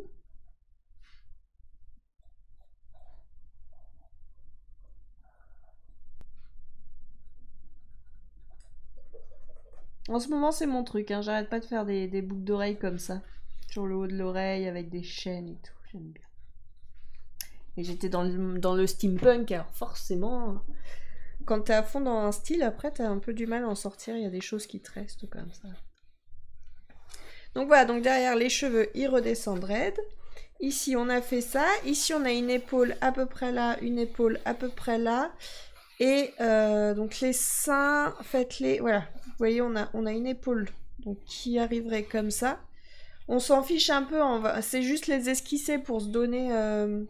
En ce moment, c'est mon truc. hein. J'arrête pas de faire des, des boucles d'oreilles comme ça. Le haut de l'oreille avec des chaînes et tout. J'aime bien. Et j'étais dans le, steampunk, alors forcément, quand t'es à fond dans un style, après t'as un peu du mal à en sortir. Il y a des choses qui te restent comme ça. Donc voilà, donc derrière les cheveux, ils redescendent. Ici, on a fait ça. Ici, on a une épaule à peu près là, une épaule à peu près là. Et euh, donc les seins, faites-les. Voilà, vous voyez, on a, on a une épaule qui arriverait comme ça. On s'en fiche un peu, c'est juste les esquisser pour se donner. euh,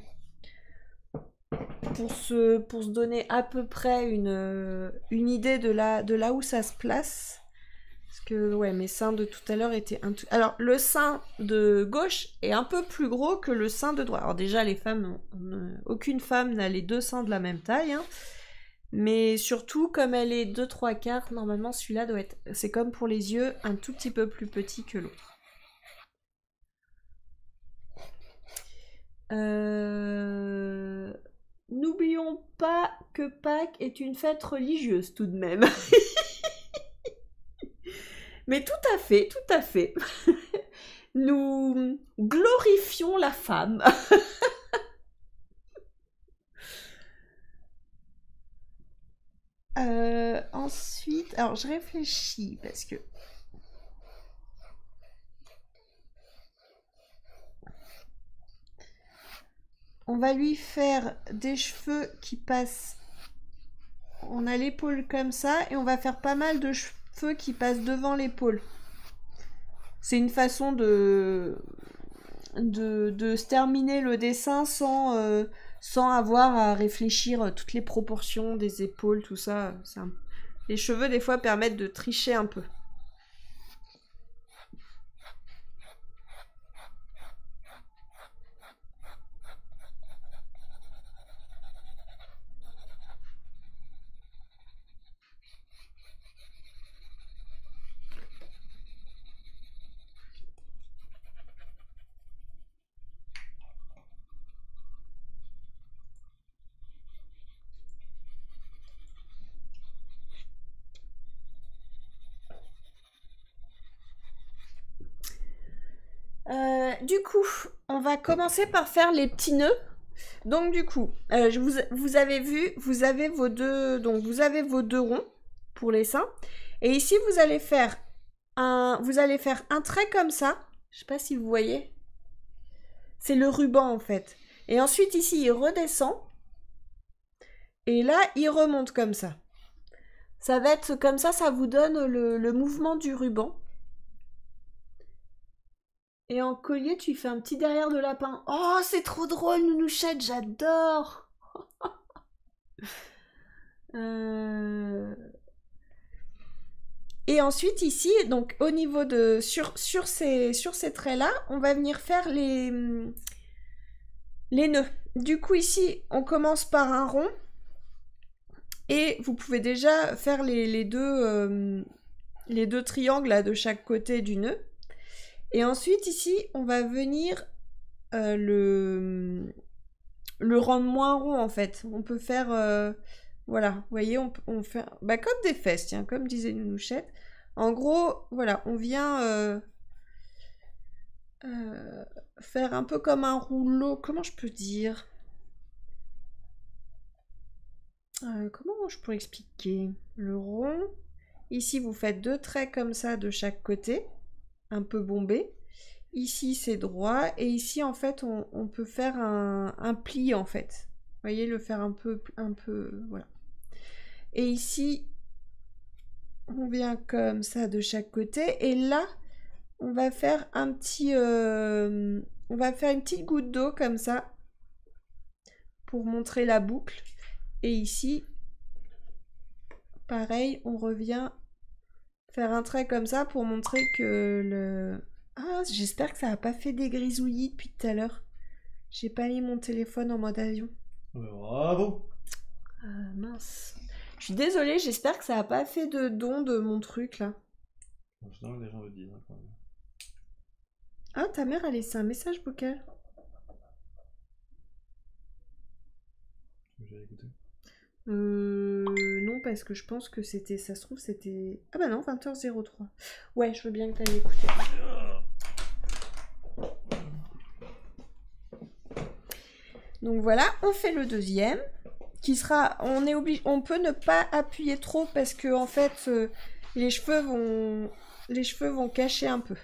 Pour se, donner à peu près une, euh, idée de là, où ça se place. Parce que, ouais, mes seins de tout à l'heure étaient un tout... Alors, le sein de gauche est un peu plus gros que le sein de droite. Alors, déjà, les femmes, aucune femme n'a les deux seins de la même taille. hein. Mais surtout, comme elle est 2-3 quarts, normalement, celui-là doit être... C'est comme pour les yeux, un tout petit peu plus petit que l'autre. Euh, N'oublions pas que Pâques est une fête religieuse tout de même. *laughs* Mais tout à fait, tout à fait. *laughs* Nous glorifions la femme. *laughs* Euh, ensuite, alors je réfléchis parce que on va lui faire des cheveux qui passent. On a l'épaule comme ça et on va faire pas mal de cheveux qui passent devant l'épaule. C'est une façon de, de, se terminer le dessin sans, euh, sans avoir à réfléchir toutes les proportions des épaules, tout ça. Les cheveux, des fois, permettent de tricher un peu. Euh, du coup, on va commencer par faire les petits nœuds. Donc du coup, euh, je vous, vous avez vu, vous avez vos deux, donc vous avez vos deux ronds pour les seins. Et ici, vous allez faire un, vous allez faire un trait comme ça. Je sais pas si vous voyez. C'est le ruban en fait. Et ensuite ici, il redescend. Et là, il remonte comme ça. Ça va être comme ça, ça vous donne le, le mouvement du ruban. Et en collier, tu fais un petit derrière de lapin. Oh, c'est trop drôle, Nounouchette, j'adore. *laughs* Euh, Et ensuite, ici, donc au niveau de. Sur, ces, sur ces traits-là, on va venir faire les, les nœuds. Du coup, ici, on commence par un rond. Et vous pouvez déjà faire les, les deux, euh, les deux triangles de chaque côté du nœud. Et ensuite, ici, on va venir euh, le, rendre moins rond, en fait. On peut faire... euh, voilà, vous voyez, on, fait... Bah, comme des fesses, tiens, comme disait Nounouchette. En gros, voilà, on vient euh, faire un peu comme un rouleau... Comment je peux dire? Comment je pourrais expliquer? Le rond... Ici, vous faites deux traits comme ça de chaque côté un peu bombé. Ici, c'est droit. Et ici, en fait, on, peut faire un, un pli, en fait. Vous voyez, le faire un peu, un peu, voilà. Et ici, on vient comme ça de chaque côté. Et là, on va faire un petit, euh, on va faire une petite goutte d'eau comme ça pour montrer la boucle. Et ici, pareil, on revient faire un trait comme ça pour montrer que le... Ah, j'espère que ça n'a pas fait des grisouillis depuis tout à l'heure. J'ai pas mis mon téléphone en mode avion. Bravo Ah, mince. Je suis désolée, j'espère que ça n'a pas fait de don de mon truc là. En général, les gens le disent. hein. Ah, ta mère a laissé un message vocal. J'ai écouté. Euh, non, parce que je pense que c'était, ça se trouve, c'était... Ah bah non, 20h03. Ouais, je veux bien que t'ailles écouter. Donc voilà, on fait le deuxième, qui sera... On, est obligé, on peut ne pas appuyer trop parce que, en fait, euh, les cheveux vont... Les cheveux vont cacher un peu.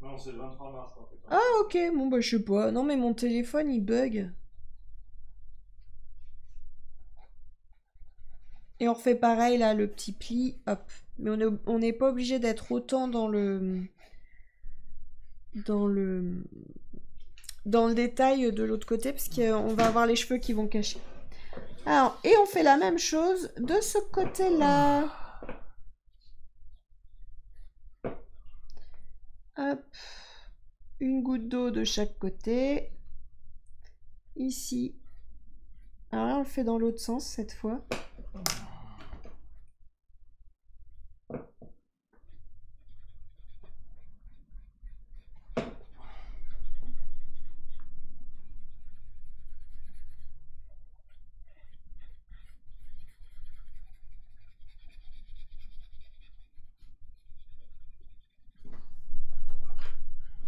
Non, c'est le 23 mars en fait. Ah ok, bon bah je sais pas. Non mais mon téléphone il bug. Et on refait pareil là, le petit pli, hop. Mais on est- on n'est pas obligé d'être autant dans le... Dans le... Dans le détail de l'autre côté, parce qu'on va avoir les cheveux qui vont cacher. Alors, et on fait la même chose de ce côté-là. Hop. Une goutte d'eau de chaque côté. Ici. Alors là, on le fait dans l'autre sens cette fois.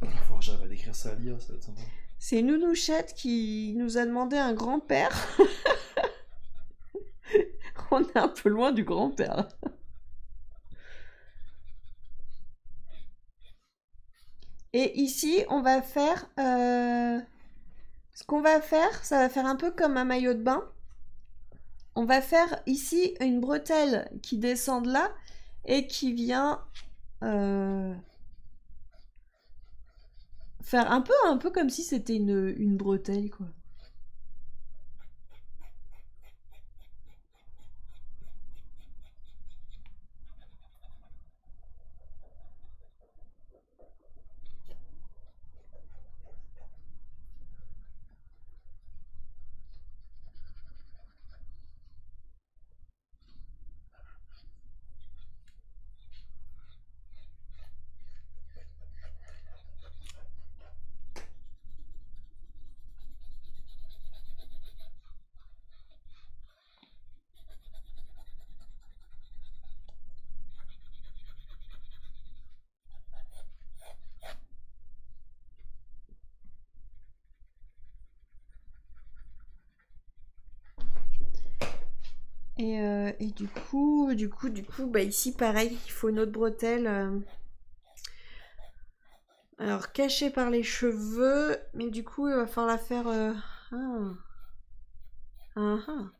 Il faut que j'arrive à décrire C'est Nounouchette qui nous a demandé un grand-père. *laughs* on est un peu loin du grand-père. Et ici, on va faire... euh, Ce qu'on va faire, ça va faire un peu comme un maillot de bain. On va faire ici une bretelle qui descend de là et qui vient euh, faire un peu, un peu comme si c'était une, une bretelle, quoi. Du coup, du coup, bah ici pareil, il faut une autre bretelle. euh. Alors cachée par les cheveux, mais du coup il va falloir la faire. euh, Ah. Ah ah.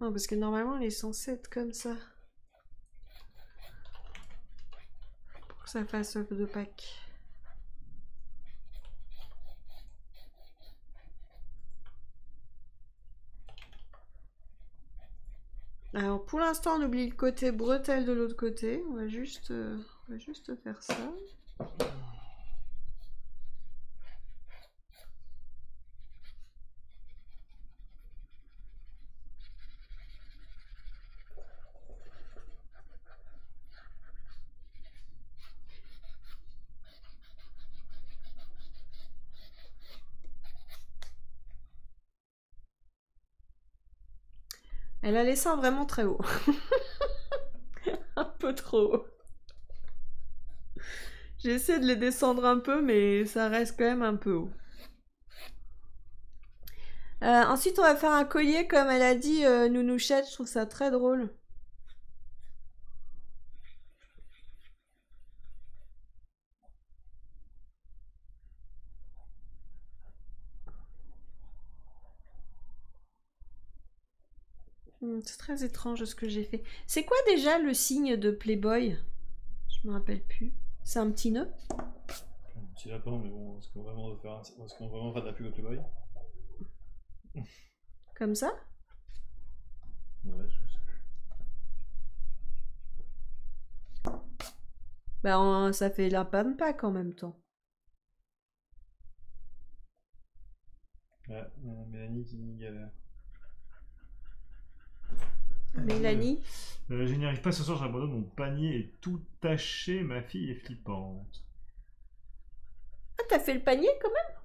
Non, parce que normalement elle est censée être comme ça. Pour que ça fasse de Pâques. Alors pour l'instant on oublie le côté bretelle de l'autre côté. On va juste, euh, on va juste faire ça. Elle a les seins vraiment très hauts. *laughs* un peu trop haut. J'essaie de les descendre un peu, mais ça reste quand même un peu haut. Euh, ensuite, on va faire un collier, comme elle a dit, euh, Nounouchette. Je trouve ça très drôle. Hmm, C'est très étrange ce que j'ai fait. C'est quoi déjà le signe de Playboy? Je me rappelle plus. C'est un petit nœud Un petit lapin, mais bon, est-ce qu'on va vraiment faire, un- est-ce qu'on va vraiment faire de la pub au Playboy? Comme ça? Ouais, je sais plus. Bah, ça fait lapin de Pâques en même temps. Ouais, euh, Mélanie qui galère. Mélanie Euh, je n'y arrive pas ce soir, j'abandonne. Mon panier est tout taché. Ma fille est flippante. Ah, t'as fait le panier quand même?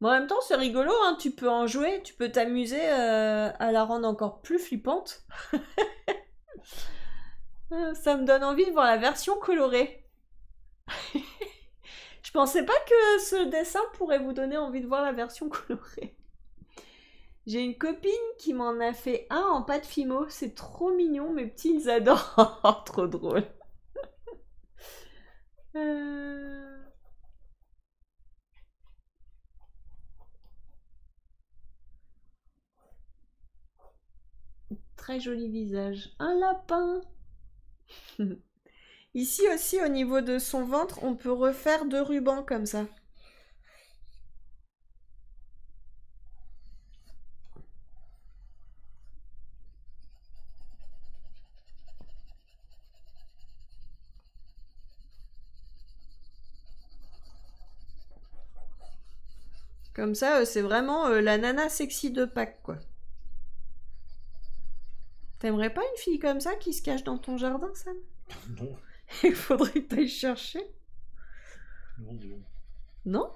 Bon, en même temps, c'est rigolo, hein, tu peux en jouer, tu peux t'amuser euh, à la rendre encore plus flippante. *laughs* Euh, Ça me donne envie de voir la version colorée. *laughs* Je pensais pas que ce dessin pourrait vous donner envie de voir la version colorée. J'ai une copine qui m'en a fait un en pâte fimo. C'est trop mignon, mes petits, ils adorent. *laughs* trop drôle. Euh, Très joli visage. Un lapin. *laughs* Ici aussi, au niveau de son ventre, on peut refaire deux rubans comme ça. Comme ça, euh, c'est vraiment euh, la nana sexy de Pâques, quoi. T'aimerais pas une fille comme ça qui se cache dans ton jardin, Sam? Non, *laughs* Il faudrait que t'ailles chercher. mon dieu. Non?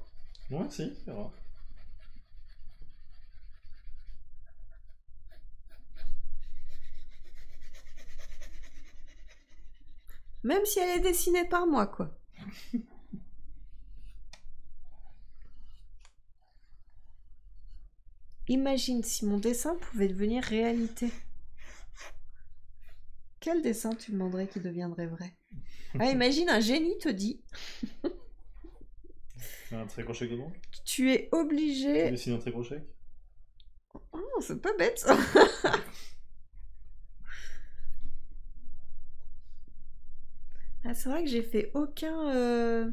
Ouais, si, c'est vrai. Même si elle est dessinée par moi, quoi. *laughs* Imagine si mon dessin pouvait devenir réalité. Quel dessin tu demanderais qui deviendrait vrai? *laughs* Ah, imagine un génie te dit un trait crochet dedans tu es Tu obligé. dessines un trait crochet Oh, c'est pas bête ça *laughs* Ah, c'est vrai que j'ai fait aucun. euh,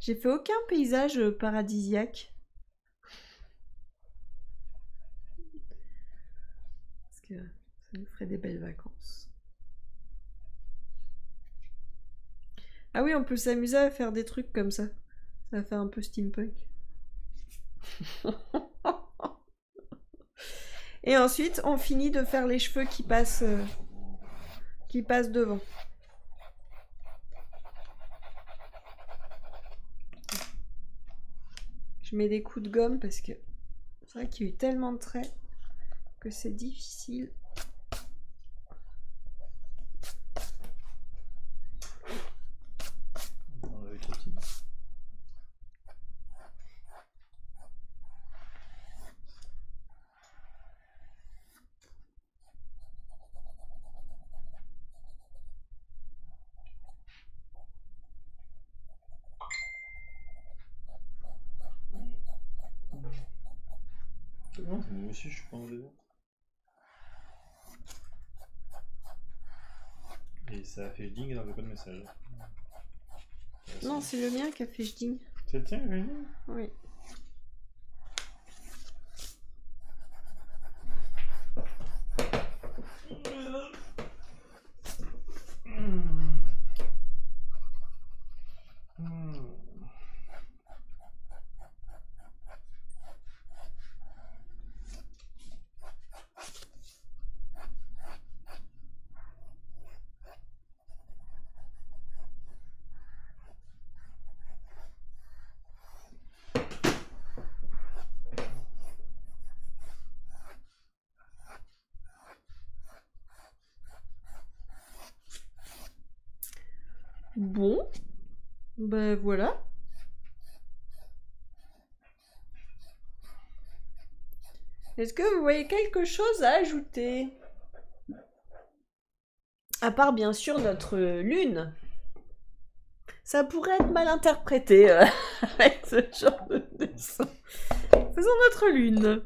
J'ai fait aucun paysage paradisiaque. Parce que ça nous ferait des belles vacances. Ah oui, on peut s'amuser à faire des trucs comme ça. Ça va faire un peu steampunk. *laughs* Et ensuite, on finit de faire les cheveux qui passent, euh, qui passent devant. Je mets des coups de gomme parce que c'est vrai qu'il y a eu tellement de traits que c'est difficile. Avec la petite. Je suis pas en désordre. Et ça a fait ding alors a pas de message. Non, c'est le mien qui a fait je dis. C'est le tien, ding Oui. Bon. Ben voilà. Est-ce que vous voyez quelque chose à ajouter? À part bien sûr notre lune. Ça pourrait être mal interprété euh, *laughs* avec ce genre de dessin. Faisons notre lune.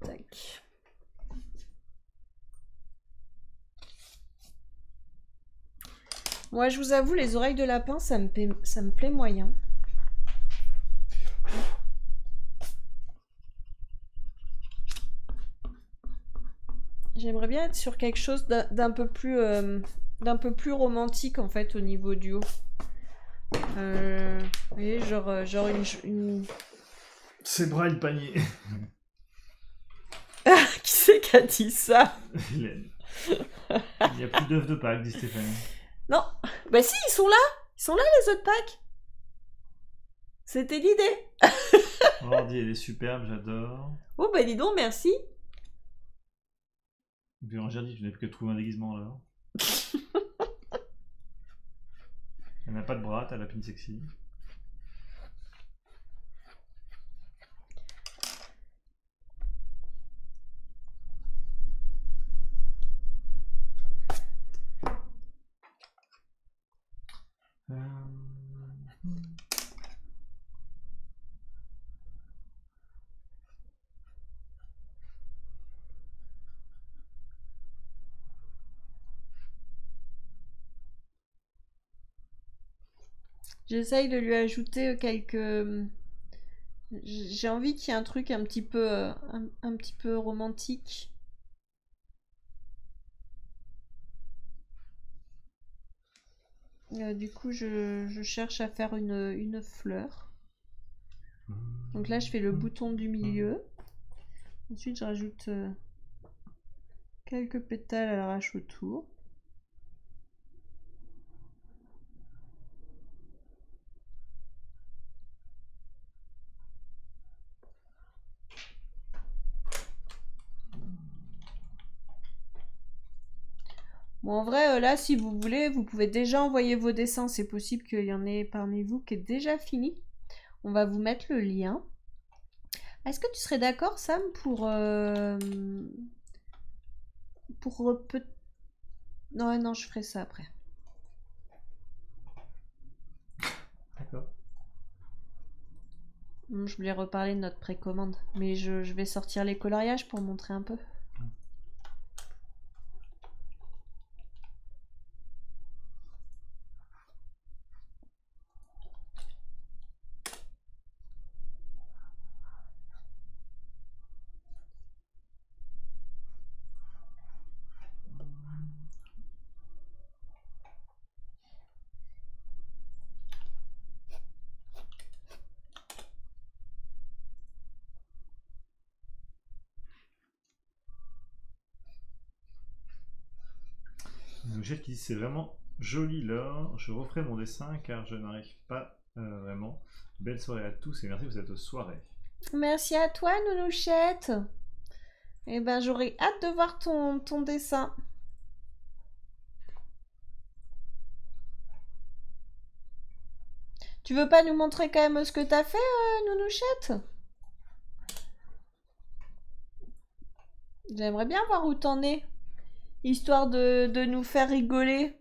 Tac. Moi, je vous avoue, les oreilles de lapin, ça me, plaît- ça me plaît moyen. J'aimerais bien être sur quelque chose d'un peu plus euh, d'un peu plus romantique en fait au niveau du haut. Euh, vous voyez, genre, euh, genre une, une- C'est Braille Panier. *laughs* Qui c'est qui a dit ça? *laughs* Hélène. Il n'y a plus d'œufs de Pâques, dit Stéphanie. Non Bah si, ils sont là Ils sont là les autres packs C'était l'idée *laughs* Ordi, elle est superbe, j'adore. Oh bah dis donc, merci Bérangère dit, tu n'as plus qu'à trouver un déguisement alors. *laughs* Elle n'a pas de bras, t'as la pine sexy. Euh, J'essaye de lui ajouter euh, quelques... J'ai envie qu'il y ait un truc un petit peu, euh, un, petit peu romantique. Euh, du coup, je, je cherche à faire une, une fleur. Donc là, je fais le bouton du milieu. Ensuite, je rajoute euh, quelques pétales à l'arrache autour. Bon, en vrai, euh, là, si vous voulez, vous pouvez déjà envoyer vos dessins. C'est possible qu'il y en ait parmi vous qui est déjà fini. On va vous mettre le lien. Est-ce que tu serais d'accord, Sam, pour... euh, Pour... Non, non, je ferai ça après. D'accord. Je voulais reparler de notre précommande, mais je, je vais sortir les coloriages pour montrer un peu. Donc Qui dit c'est vraiment joli là. Je referai mon dessin car je n'arrive pas euh, vraiment. Belle soirée à tous et merci pour cette soirée. Merci à toi, Nounouchette. Eh ben, j'aurais hâte de voir ton, ton dessin. Tu veux pas nous montrer quand même ce que t'as fait, euh, Nounouchette J'aimerais bien voir où t'en es. Histoire de, de nous faire rigoler.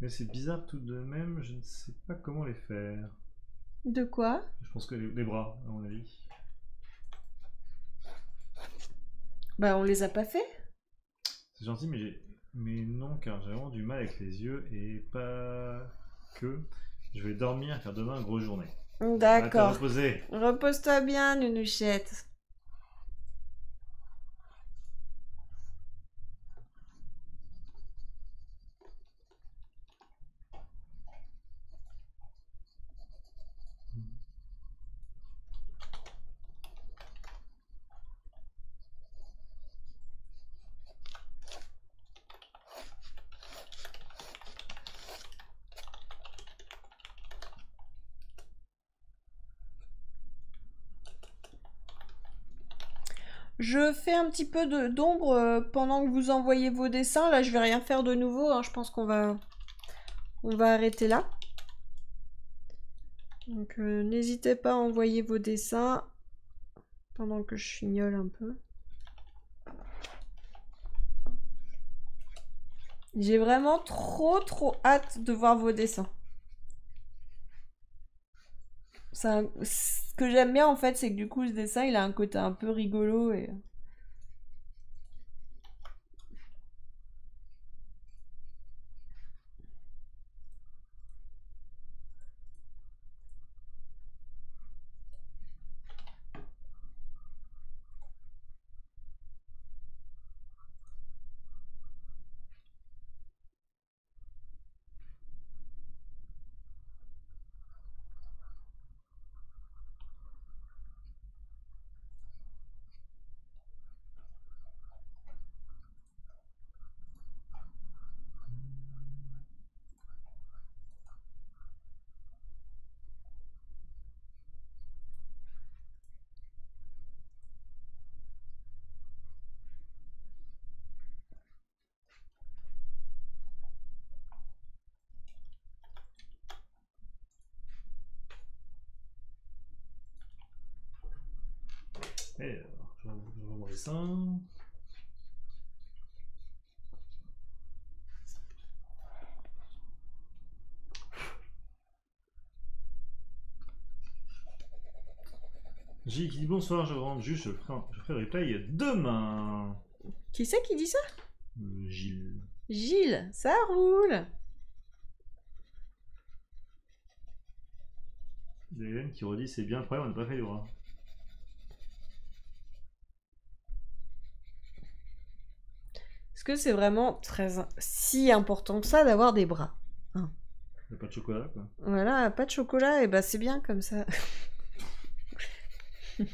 Mais c'est bizarre tout de même, je ne sais pas comment les faire. De quoi? Je pense que les, les bras, à mon avis. Bah, on les a pas fait. C'est gentil, mais j'ai. Mais non, car j'ai vraiment du mal avec les yeux et pas que. Je vais dormir car demain, grosse journée. D'accord. reposer. Repose-toi bien, Nounouchette. Un petit peu d'ombre euh, pendant que vous envoyez vos dessins. Là, je vais rien faire de nouveau. hein. Je pense qu'on va, on va arrêter là. Donc, euh, n'hésitez pas à envoyer vos dessins pendant que je fignole un peu. J'ai vraiment trop trop hâte de voir vos dessins. Ce que j'aime bien en fait, c'est que du coup ce dessin il a un côté un peu rigolo Et alors, je vois je vois mon dessin. J qui dit bonsoir, je rentre juste, je ferai, je ferai le replay demain. qui c'est qui dit ça? Euh, Gilles. Gilles, ça roule. Il y a Hélène qui redit c'est bien le problème, on n'a pas fait les bras. Est-ce que c'est vraiment très si important que ça d'avoir des bras Il n'y a pas de chocolat quoi. Voilà, pas de chocolat, et bah c'est bien comme ça. *laughs*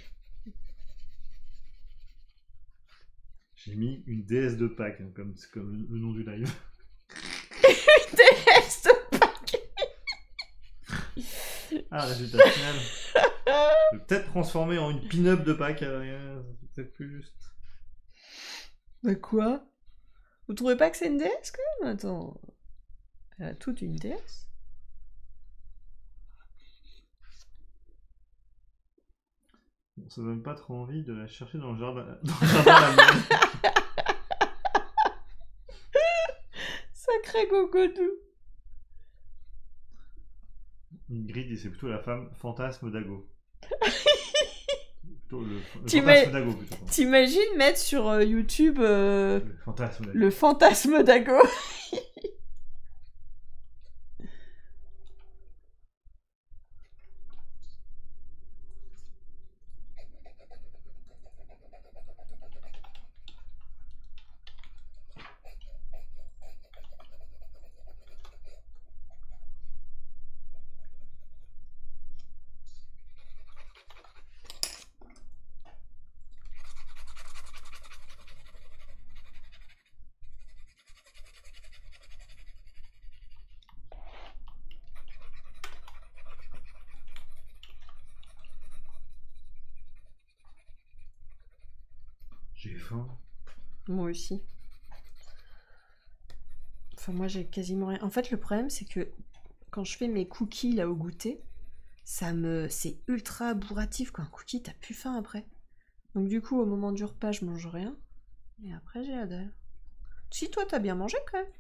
J'ai mis une déesse de Pâques, hein, comme, c'est comme le nom du live. Déteste *laughs* Ah, résultat final. Je vais peut-être transformer en une pin-up de Pâques, euh, c'est peut-être plus juste. Bah quoi? Vous trouvez pas que c'est une déesse quand même? Attends. Elle a toute une déesse. Bon, ça donne pas trop envie de la chercher dans le jardin. Dans le jardin *laughs* Sacré Gogodou. Ingrid, et c'est plutôt la femme fantasme d'Ago. *laughs* plutôt le, le Tu fantasme mets- d'Ago, plutôt. pardon. T'imagines mettre sur euh, YouTube euh, Le fantasme d'Ago? *laughs* le fantasme d'Ago J'ai faim. Moi aussi. Enfin, moi, j'ai quasiment rien. En fait, le problème, c'est que quand je fais mes cookies là au goûter, ça me. C'est ultra bourratif. Quoi. Un cookie, t'as plus faim après. Donc, du coup, au moment du repas, je mange rien. Et après, j'ai la dalle. Si, toi, t'as bien mangé quand même.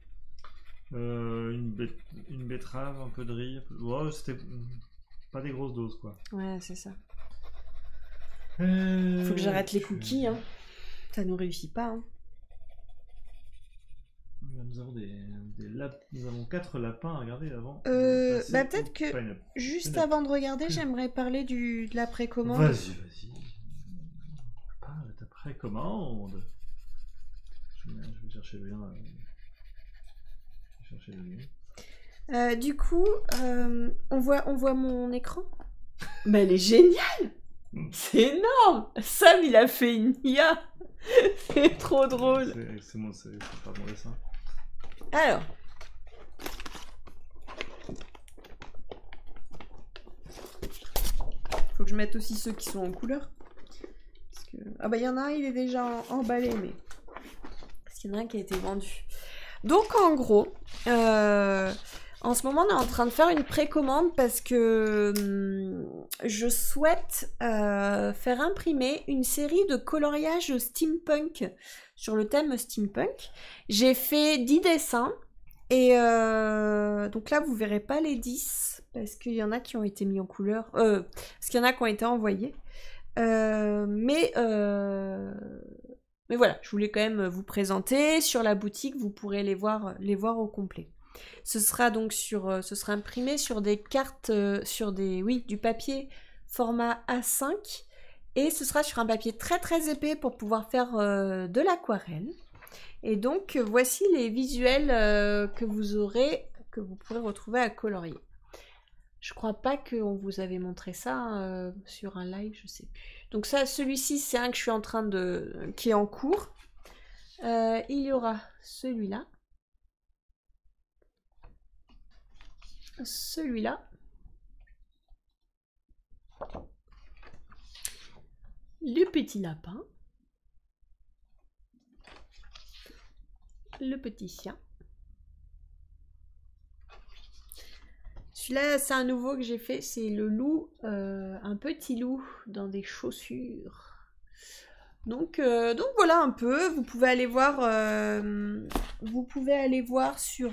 Euh, une, bet- une betterave, un peu de riz. Ouais, c'était pas des grosses doses, quoi. Ouais, c'est ça. Euh, Faut que j'arrête les cookies. Hein. Ça nous réussit pas. Hein. Nous avons des, des lap- nous avons quatre lapins à regarder avant. Euh, bah, peut-être que-. Juste avant de regarder, j'aimerais parler du, de la précommande. Vas-y, vas-y. Parle de ta précommande. Je vais, je vais chercher le lien. euh, Je vais chercher le lien. Euh, du coup, euh, on, voit, on voit mon écran. *laughs* Mais elle est géniale C'est énorme Sam, il a fait une IA *laughs* C'est trop drôle C'est- mon dessin. Alors. Faut que je mette aussi ceux qui sont en couleur. Parce que... Ah bah il y en a un, il est déjà emballé, mais... Parce qu'il y en a un qui a été vendu. Donc en gros, euh, en ce moment on est en train de faire une précommande parce que hum, je souhaite euh, faire imprimer une série de coloriages steampunk sur le thème steampunk. J'ai fait 10 dessins. Et euh, donc là, vous verrez pas les 10 parce qu'il y en a qui ont été mis en couleur. Euh, parce qu'il y en a qui ont été envoyés. Euh, mais, mais voilà, je voulais quand même vous présenter. Sur la boutique, vous pourrez les voir, les voir au complet. Ce sera donc sur, euh, ce sera imprimé sur des cartes, euh, sur des, oui, du papier format A5. Et ce sera sur un papier très très épais pour pouvoir faire euh, de l'aquarelle. Et donc, voici les visuels que vous aurez, que vous pourrez retrouver à colorier. Je crois pas qu'on vous avait montré ça sur un live, je sais plus. Donc ça, celui-ci, c'est un que je suis en train de... qui est en cours. Il y aura celui-là. Celui-là. Le petit lapin. le petit chien. Celui-là, c'est un nouveau que j'ai fait, c'est le loup, euh, un petit loup dans des chaussures. Donc, euh, donc voilà un peu. Vous pouvez aller voir, euh, vous pouvez aller voir sur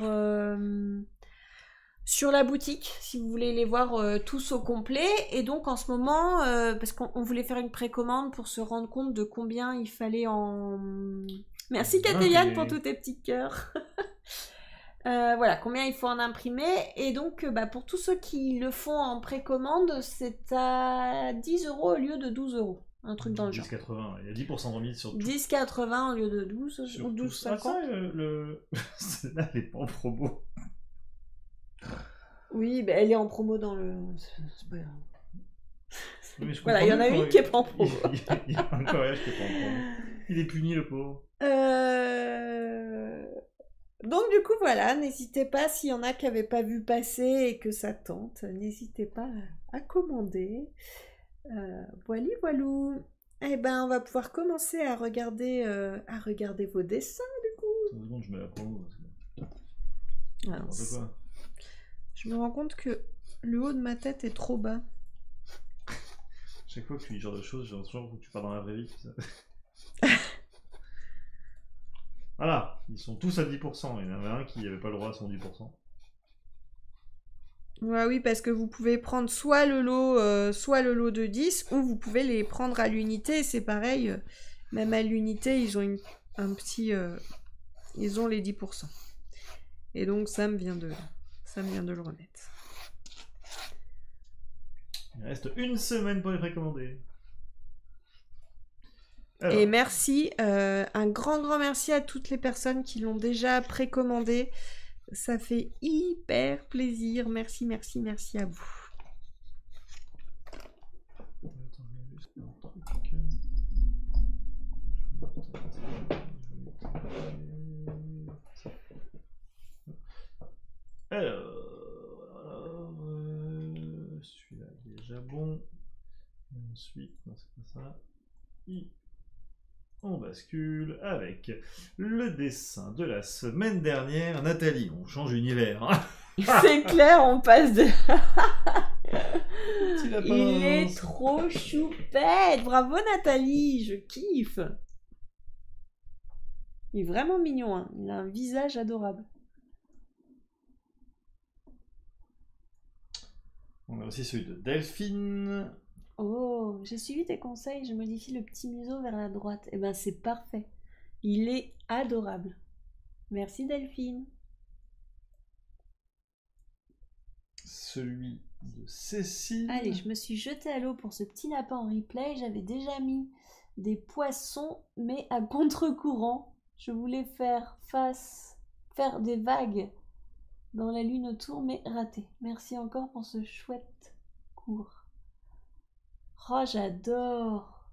sur la boutique si vous voulez les voir euh, tous au complet. Et donc en ce moment, euh, parce qu'on on voulait faire une précommande pour se rendre compte de combien il fallait en Merci Bien Cathéliane fait. pour tous tes petits cœurs. *laughs* Euh, voilà, combien il faut en imprimer. Et donc, bah, pour tous ceux qui le font en précommande, c'est à 10 euros au lieu de 12 euros. Un truc dans le genre. 10,80. Il y a 10% de remise sur tout. 10,80 au lieu de 12 sur ou tout. 12,50. Ah, ça, le. Celle-là, elle *laughs* est pas en promo. Oui, bah, elle est en promo dans le. c'est pas grave. Oui, mais je Voilà, il y en a une qui est pas en promo. Il y a- il y a un coréen qui est pas en promo. Il est puni, le pauvre. Euh, Donc du coup voilà, n'hésitez pas s'il y en a qui n'avaient pas vu passer et que ça tente, n'hésitez pas à commander. Euh, Voili voilou. Eh ben on va pouvoir commencer à regarder, euh, à regarder vos dessins du coup. Deux secondes, je mets la promo. Parce que... N'importe quoi. Je me rends compte que le haut de ma tête est trop bas. *laughs* Chaque fois que tu dis ce genre de choses, j'ai l'impression que tu pars dans la vraie vie. ça. *laughs* voilà. Ils sont tous à 10%. Il y en avait un qui n'avait pas le droit à son 10%. Ouais, oui, parce que vous pouvez prendre soit le lot, euh, soit le lot de 10, ou vous pouvez les prendre à l'unité. C'est pareil, euh, même à l'unité, ils ont une- un petit, euh, ils ont les 10%. Et donc Sam vient de, Sam vient de le remettre. Il reste une semaine pour les précommander. Et merci, euh, un grand grand merci à toutes les personnes qui l'ont déjà précommandé. Ça fait hyper plaisir. Merci, merci, merci à vous. Attends, je vais juste un truc. Alors, euh, celui-là est déjà bon. Et ensuite, non, c'est pas ça. I. On bascule avec le dessin de la semaine dernière. Nathalie, on change d'univers. hein. *laughs* C'est clair, on passe de. *laughs* Il est trop choupette. Bravo Nathalie, je kiffe. Il est vraiment mignon, hein. il a un visage adorable. On a aussi celui de Delphine. Oh, j'ai suivi tes conseils, je modifie le petit museau vers la droite. Eh ben c'est parfait. Il est adorable. Merci Delphine. Celui de Cécile. Allez, je me suis jetée à l'eau pour ce petit lapin en replay. J'avais déjà mis des poissons, mais à contre-courant. Je voulais faire face, faire des vagues dans la lune autour, mais raté. Merci encore pour ce chouette cours. Oh, j'adore.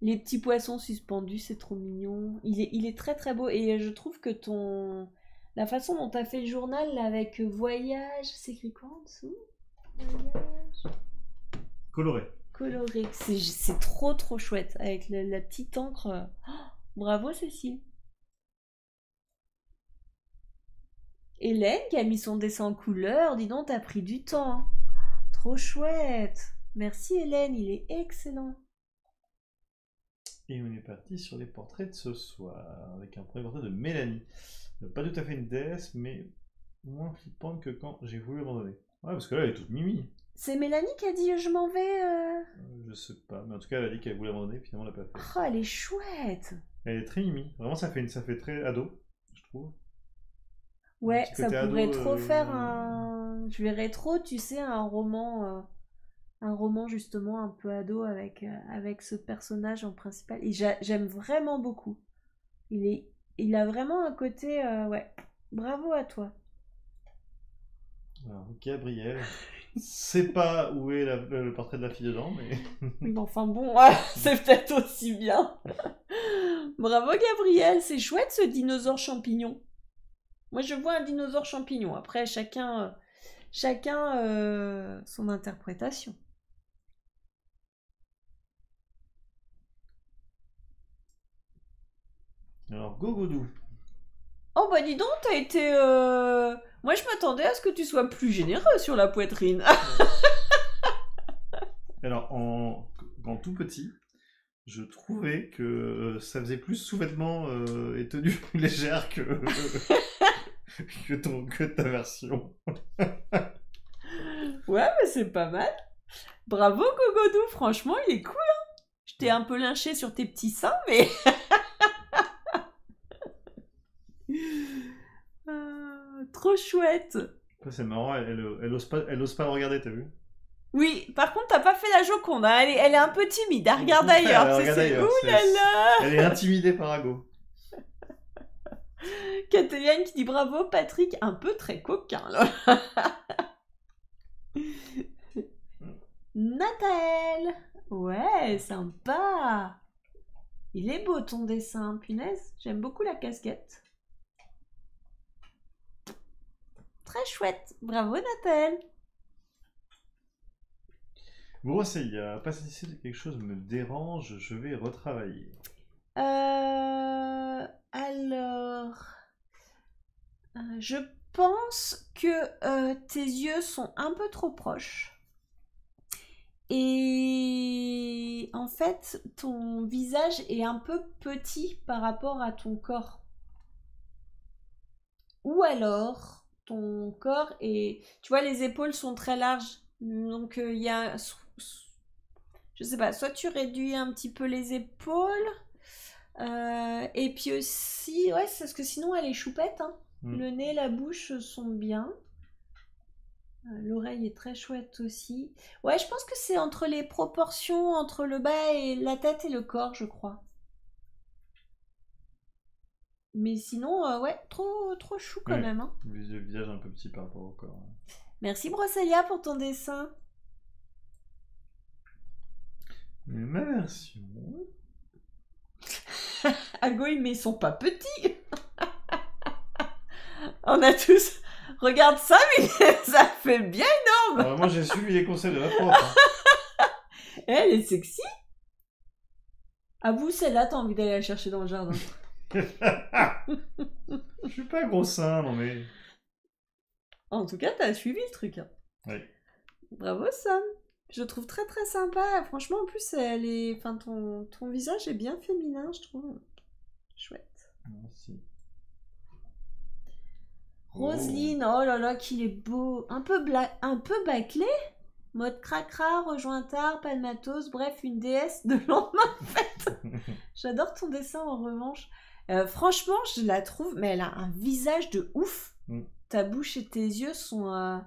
Les petits poissons suspendus, c'est trop mignon. Il est, il est très très beau et je trouve que ton, la façon dont tu as fait le journal là, avec voyage, c'est écrit quoi en dessous? Voyage Coloré. coloré. C'est c'est trop trop chouette avec la, la petite encre. Oh, bravo Cécile. Hélène qui a mis son dessin en couleur, dis donc t'as pris du temps. Trop chouette. Merci Hélène, il est excellent. Et on est parti sur les portraits de ce soir, avec un premier portrait de Mélanie. Euh, Pas tout à fait une déesse, mais moins flippante que quand j'ai voulu abandonner. Ouais, parce que là, elle est toute mimi. C'est Mélanie qui a dit je m'en vais. euh. Euh, Je sais pas, mais en tout cas, elle a dit qu'elle voulait abandonner, finalement, elle l'a pas fait. Oh, elle est chouette. Elle est très mimi. Vraiment, ça fait, une, ça fait très ado, je trouve. Ouais, ça pourrait ado, trop euh, faire un. Je verrais trop, tu sais, un roman, euh, un roman justement un peu ado avec euh, avec ce personnage en principal. Et j'a- j'aime vraiment beaucoup. Il est, il a vraiment un côté, euh, ouais. Bravo à toi. Alors, Gabriel. *laughs* sais pas où est la- le portrait de la fille dedans, mais. Enfin bon, *laughs* c'est peut-être aussi bien. *laughs* Bravo Gabriel, c'est chouette ce dinosaure champignon. Moi je vois un dinosaure champignon. Après chacun, euh, chacun euh, son interprétation. Alors, Gogodou. Oh bah dis donc, t'as été... euh, Moi je m'attendais à ce que tu sois plus généreux sur la poitrine. *laughs* Alors, en, en tout petit, je trouvais que ça faisait plus sous-vêtements euh, et tenues *laughs* légères que, que, ton, que ta version. *laughs* ouais, mais c'est pas mal. Bravo Gogodou, franchement il est cool. Hein je t'ai un peu lynché sur tes petits seins, mais... *laughs* Ah, trop chouette. C'est marrant, elle, elle, elle ose pas, elle ose pas le regarder, t'as vu? Oui, par contre, t'as pas fait la Joconde. hein. Elle, est, elle est un peu timide. Elle *laughs* regarde ailleurs. elle Ouh c'est- là là Elle est intimidée par Ago. *laughs* Catherine qui dit bravo, Patrick, un peu très coquin là. *laughs* Nathalie Ouais, sympa Il est beau ton dessin, punaise. J'aime beaucoup la casquette. Très chouette. Bravo Nathalie Bon, c'est, il y a pas si quelque chose me dérange, je vais retravailler. Euh, alors, euh, je pense que euh, tes yeux sont un peu trop proches. et en fait, ton visage est un peu petit par rapport à ton corps. Ou alors, ton corps est... Tu vois, les épaules sont très larges. Donc, euh, il y a... Je sais pas, soit tu réduis un petit peu les épaules. Euh, et puis aussi, ouais, parce que sinon elle est choupette. hein. Mm. Le nez, la bouche sont bien. Euh, L'oreille est très chouette aussi. Ouais, je pense que c'est entre les proportions entre le bas et la tête et le corps, je crois. Mais sinon, euh, ouais, trop, trop chou quand même. hein. Le visage un peu petit par rapport au corps. Merci Brosselia pour ton dessin. Mais ma version. Ago, mais ils sont pas petits. On a tous. Regarde ça, mais *laughs* ça fait bien. Alors, moi j'ai suivi les conseils de la prof. hein. *laughs* Elle est sexy. À vous, celle-là, t'as envie d'aller la chercher dans le jardin. *laughs* Je suis pas gros sein, non mais. En tout cas, t'as suivi le truc. hein. Oui. Bravo, Sam. Je trouve très très sympa. Franchement, en plus, elle est... enfin, ton, ton visage est bien féminin, je trouve. Chouette. Merci. Roselyne, oh là là, qu'il est beau. Un peu, bla... un peu bâclé. Mode cracra, rejoint tard, pas de matos, bref, une déesse de lendemain en fait. *laughs* J'adore ton dessin en revanche. Euh, franchement, je la trouve, mais elle a un visage de ouf. Mm. Ta bouche et tes yeux sont, euh,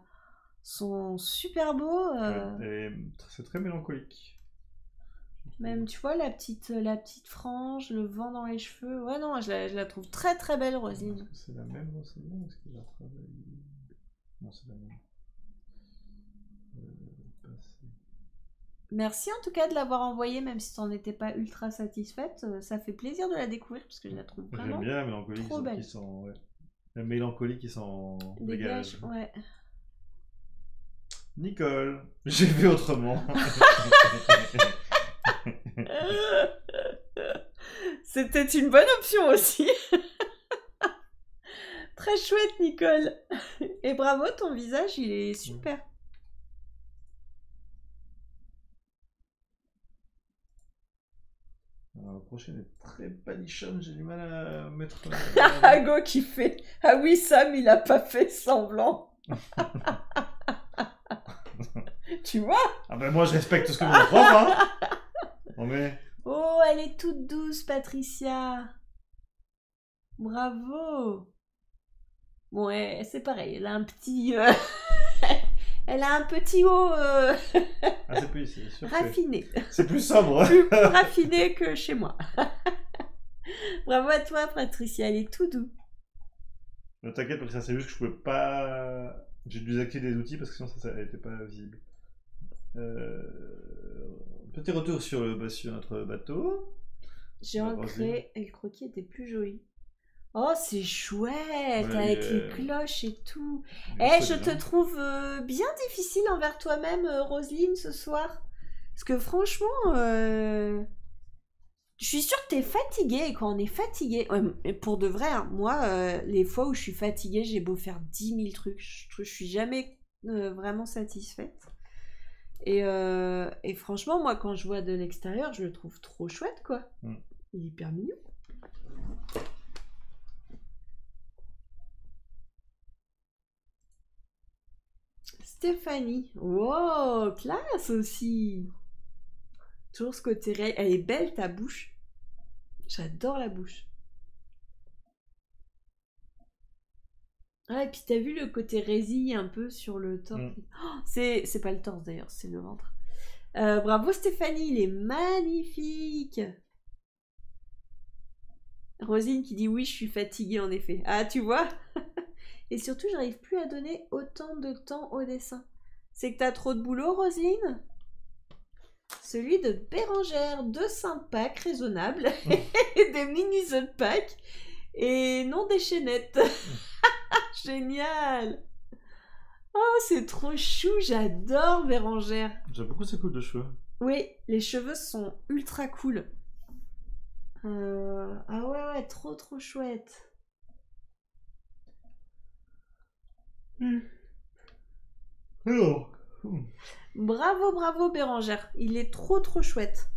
sont super beaux. euh, et C'est très mélancolique. Même, tu vois, la petite, la petite frange, le vent dans les cheveux. Ouais, non, je la, je la trouve très très belle, Roselyne. que c'est la même Roselyne ou est-ce qu'elle a travaillé? Non, c'est la même. Euh. Merci en tout cas de l'avoir envoyée, même si tu n'en étais pas ultra satisfaite. Euh, Ça fait plaisir de la découvrir parce que je la trouve vraiment J'aime bien la mélancolie qui trop belle. qui s'en. Ouais. La mélancolie qui s'en dégage. dégage. Ouais. Nicole, j'ai vu autrement. *laughs* C'était une bonne option aussi. *laughs* Très chouette, Nicole. Et bravo, ton visage, il est super. Alors, la prochaine est très palichonne, j'ai du mal à mettre. *laughs* Ago qui fait Ah oui, Sam, il a pas fait semblant. *laughs* tu vois ah ben moi je respecte ce que mon prof, hein *laughs* Non mais. Oh, elle est toute douce, Patricia. Bravo. Bon, elle- c'est pareil, elle a un petit. euh, *laughs* elle a un petit haut euh, Ah, c'est plus, c'est sûr que raffiné. c'est plus sobre. Plus raffiné que chez moi. Bravo à toi, Patricia, elle est tout doux. Ne t'inquiète, parce que ça c'est juste que je pouvais pas. J'ai dû désactiver des outils parce que sinon ça n'était pas visible. Euh, Petit retour sur, le, bah, sur notre bateau. J'ai Bah, ancré et le croquis était plus joli. Oh, c'est chouette, avec les cloches et tout. Eh, je te trouve euh, bien difficile envers toi-même, euh, Roselyne, ce soir. Parce que franchement, euh, je suis sûre que t'es fatiguée. Et quand on est fatigué, ouais, pour de vrai, hein, moi, euh, les fois où je suis fatiguée, j'ai beau faire 10 000 trucs, je, je suis jamais euh, vraiment satisfaite. Et, euh, et franchement, moi, quand je vois de l'extérieur, je le trouve trop chouette, quoi. Mm. Il est hyper mignon. Stéphanie. Wow, classe aussi. Toujours ce côté réel. Elle est belle ta bouche. J'adore la bouche. Ah, et puis t'as vu le côté résille un peu sur le torse. Mm. Oh, c'est, c'est pas le torse d'ailleurs, c'est le ventre. Euh, bravo Stéphanie, il est magnifique. Rosine qui dit oui, je suis fatiguée en effet. Ah, tu vois? *laughs* Et surtout, j'arrive plus à donner autant de temps au dessin. C'est que t'as trop de boulot, Roselyne? Celui de Bérangère, deux 5 packs raisonnables *laughs* *laughs* des mini œufs de Pâques et non des chaînettes. *laughs* Génial Oh, c'est trop chou, j'adore Bérangère. J'aime beaucoup ses coupes de cheveux. Oui, les cheveux sont ultra cool. Euh, Ah ouais, ouais, trop trop chouette. Alors, Ouh. Bravo, bravo Bérangère. Il est trop trop chouette.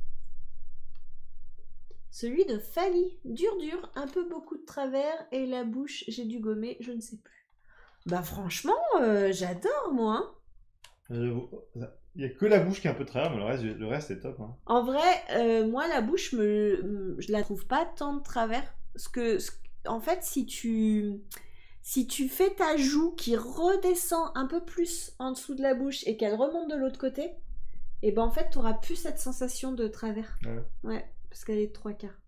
Celui de Fanny. Dur, dur, un peu beaucoup de travers et la bouche, j'ai dû gommer, je ne sais plus. Bah franchement, euh, j'adore moi. hein. Ça- Il y a que la bouche qui est un peu de travers, mais le reste, le reste est top. Hein. En vrai, euh, moi la bouche, me, je la trouve pas tant de travers. Parce que, en fait, si tu, si tu fais ta joue qui redescend un peu plus en dessous de la bouche et qu'elle remonte de l'autre côté, et ben en fait, tu auras plus cette sensation de travers. Ouais. Ouais, parce qu'elle est de trois quarts.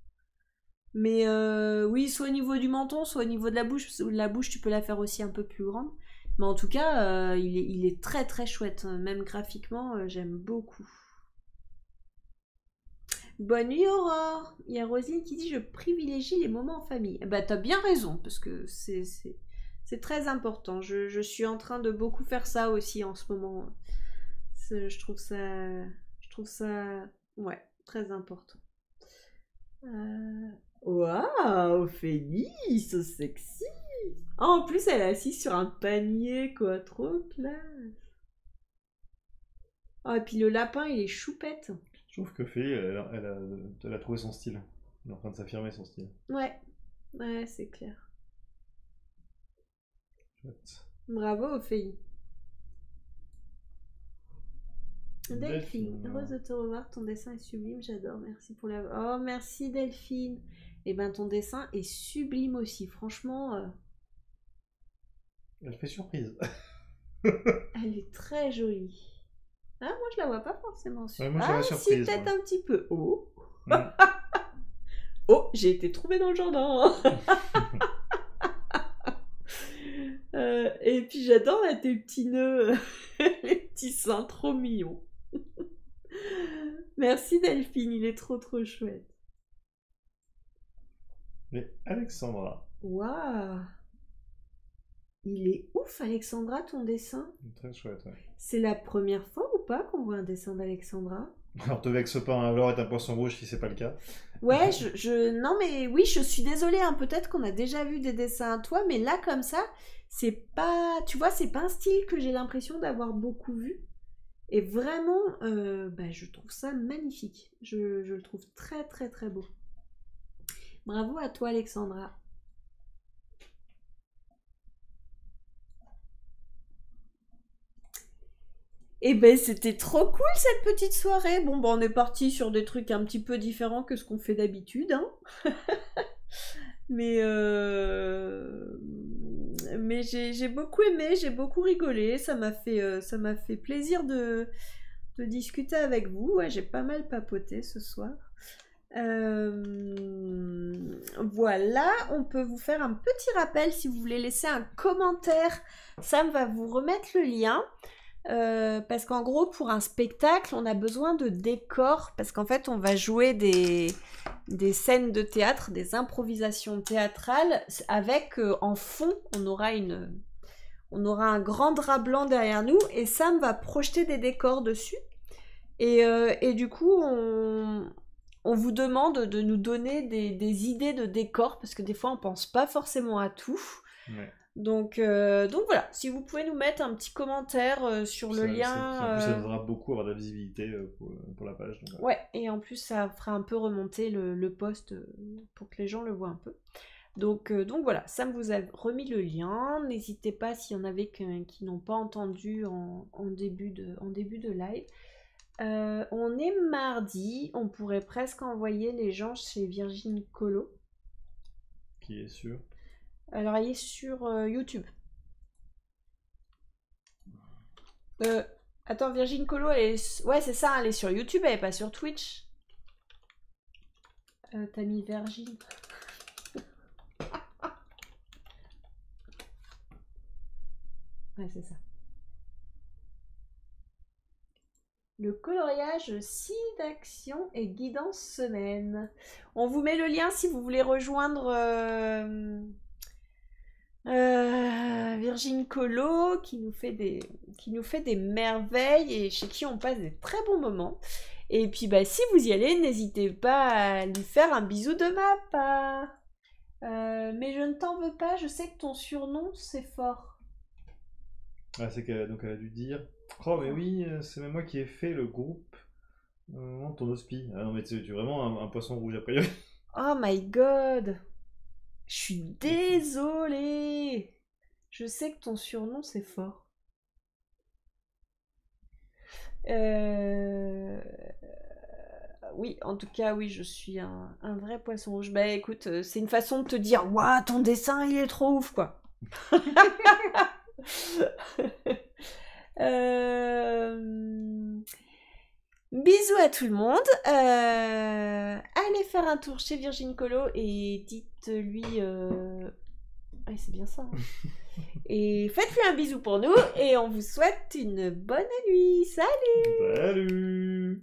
Mais euh, oui, soit au niveau du menton, soit au niveau de la bouche. parce que La bouche, tu peux la faire aussi un peu plus grande. Mais en tout cas, euh, il, est, très très chouette. Même graphiquement, euh, j'aime beaucoup. Bonne nuit Aurore Il y a Rosine qui dit je privilégie les moments en famille. Bah t'as bien raison, parce que c'est, très important. Je, je suis en train de beaucoup faire ça aussi en ce moment. Je trouve ça... Je trouve ça... Ouais, très important. Euh, Waouh, Ophélie, so sexy. Ah, en plus, elle est assise sur un panier, quoi, trop classe. Ah, et puis le lapin, il est choupette. Je trouve que Fée, elle, a- elle a, elle a trouvé son style. Elle est en train de s'affirmer son style. Ouais, ouais, c'est clair. Chouette. Bravo, Ophélie. Delphine, Delphine. heureuse de te revoir, ton dessin est sublime, j'adore, merci pour la... Oh, merci Delphine. Et ben ton dessin est sublime aussi, franchement, euh, Elle fait surprise. *laughs* *laughs* elle est très jolie. Ah, moi je la vois pas forcément sur... Ouais, moi, ah, vois si, surprise, peut-être un petit peu. Oh, Mm. *laughs* oh, j'ai été trouvée dans le jardin. Euh, et puis j'adore tes petits nœuds, les petits seins trop mignons. Merci Delphine, il est trop trop chouette. Mais Alexandra, Waouh Il est ouf Alexandra ton dessin. très chouette. Ouais. C'est la première fois ou pas qu'on voit un dessin d'Alexandra? Alors te vexe pas, hein, Laure est un poisson rouge si c'est pas le cas. Ouais, *laughs* je, je- Non mais oui, je suis désolée, hein, peut-être qu'on a déjà vu des dessins à toi, mais là comme ça, c'est pas... Tu vois, c'est pas un style que j'ai l'impression d'avoir beaucoup vu. Et vraiment, euh, bah, je trouve ça magnifique. Je, le trouve très très très beau. Bravo à toi Alexandra. Eh ben c'était trop cool cette petite soirée. Bon ben on est parti sur des trucs un petit peu différents que ce qu'on fait d'habitude, hein. *laughs* mais euh, mais j'ai beaucoup aimé, j'ai beaucoup rigolé. Ça m'a fait euh, ça fait plaisir de discuter avec vous. J'ai pas mal papoté ce soir. Euh, voilà, on peut vous faire un petit rappel si vous voulez laisser un commentaire. Sam va vous remettre le lien. Euh, parce qu'en gros, pour un spectacle, on a besoin de décors. Parce qu'en fait, on va jouer des, des scènes de théâtre, des improvisations théâtrales. Avec euh, en fond, on aura une. On aura un grand drap blanc derrière nous et Sam va projeter des décors dessus. Et, euh, et du coup, on, on vous demande de nous donner des, des idées de décors parce que des fois, on pense pas forcément à tout. Donc, euh, donc voilà, si vous pouvez nous mettre un petit commentaire euh, sur Ça- le lien. En plus, ça euh, donnera beaucoup à avoir de la visibilité euh, pour, pour la page. donc, Ouais, et en plus ça fera un peu remonter le, le post pour que les gens le voient un peu. Donc, donc voilà, Sam vous a remis le lien. N'hésitez pas s'il y en avait que- qui n'ont pas entendu en, en début, de, en début de live. On est mardi, on pourrait presque envoyer les gens chez Virgin Colo. qui est sûr. Alors, elle est sur euh, YouTube. Euh, attends, Virgin Colo, elle est... Ouais, c'est ça, elle est sur YouTube, elle est pas sur Twitch. Euh, T'as mis Virgin. *laughs* ouais, c'est ça. Le coloriage si d'action et guidance semaine. On vous met le lien si vous voulez rejoindre euh, Virgin Colo qui nous, fait des, qui nous fait des merveilles et chez qui on passe des très bons moments. Et puis bah, si vous y allez, n'hésitez pas à lui faire un bisou de ma part. Euh, mais je ne t'en veux pas, je sais que ton surnom c'est fort. Ah, c'est qu'elle donc elle a dû dire. Oh, mais oui, euh, c'est même moi qui ai fait le groupe. Euh, ton hospi. Ah non, mais tu es vraiment un, un poisson rouge après. Oh my god Je suis désolée Je sais que ton surnom c'est fort. Euh... Oui, en tout cas, oui, je suis un, un vrai poisson rouge. Bah écoute, euh, c'est une façon de te dire Waouh, ton dessin il est trop ouf quoi *laughs* *laughs* Euh, Bisous à tout le monde. Euh, Allez faire un tour chez Virgin Colo et dites-lui. euh, ouais, c'est bien ça. hein. *laughs* et faites-lui un bisou pour nous et on vous souhaite une bonne nuit. Salut Salut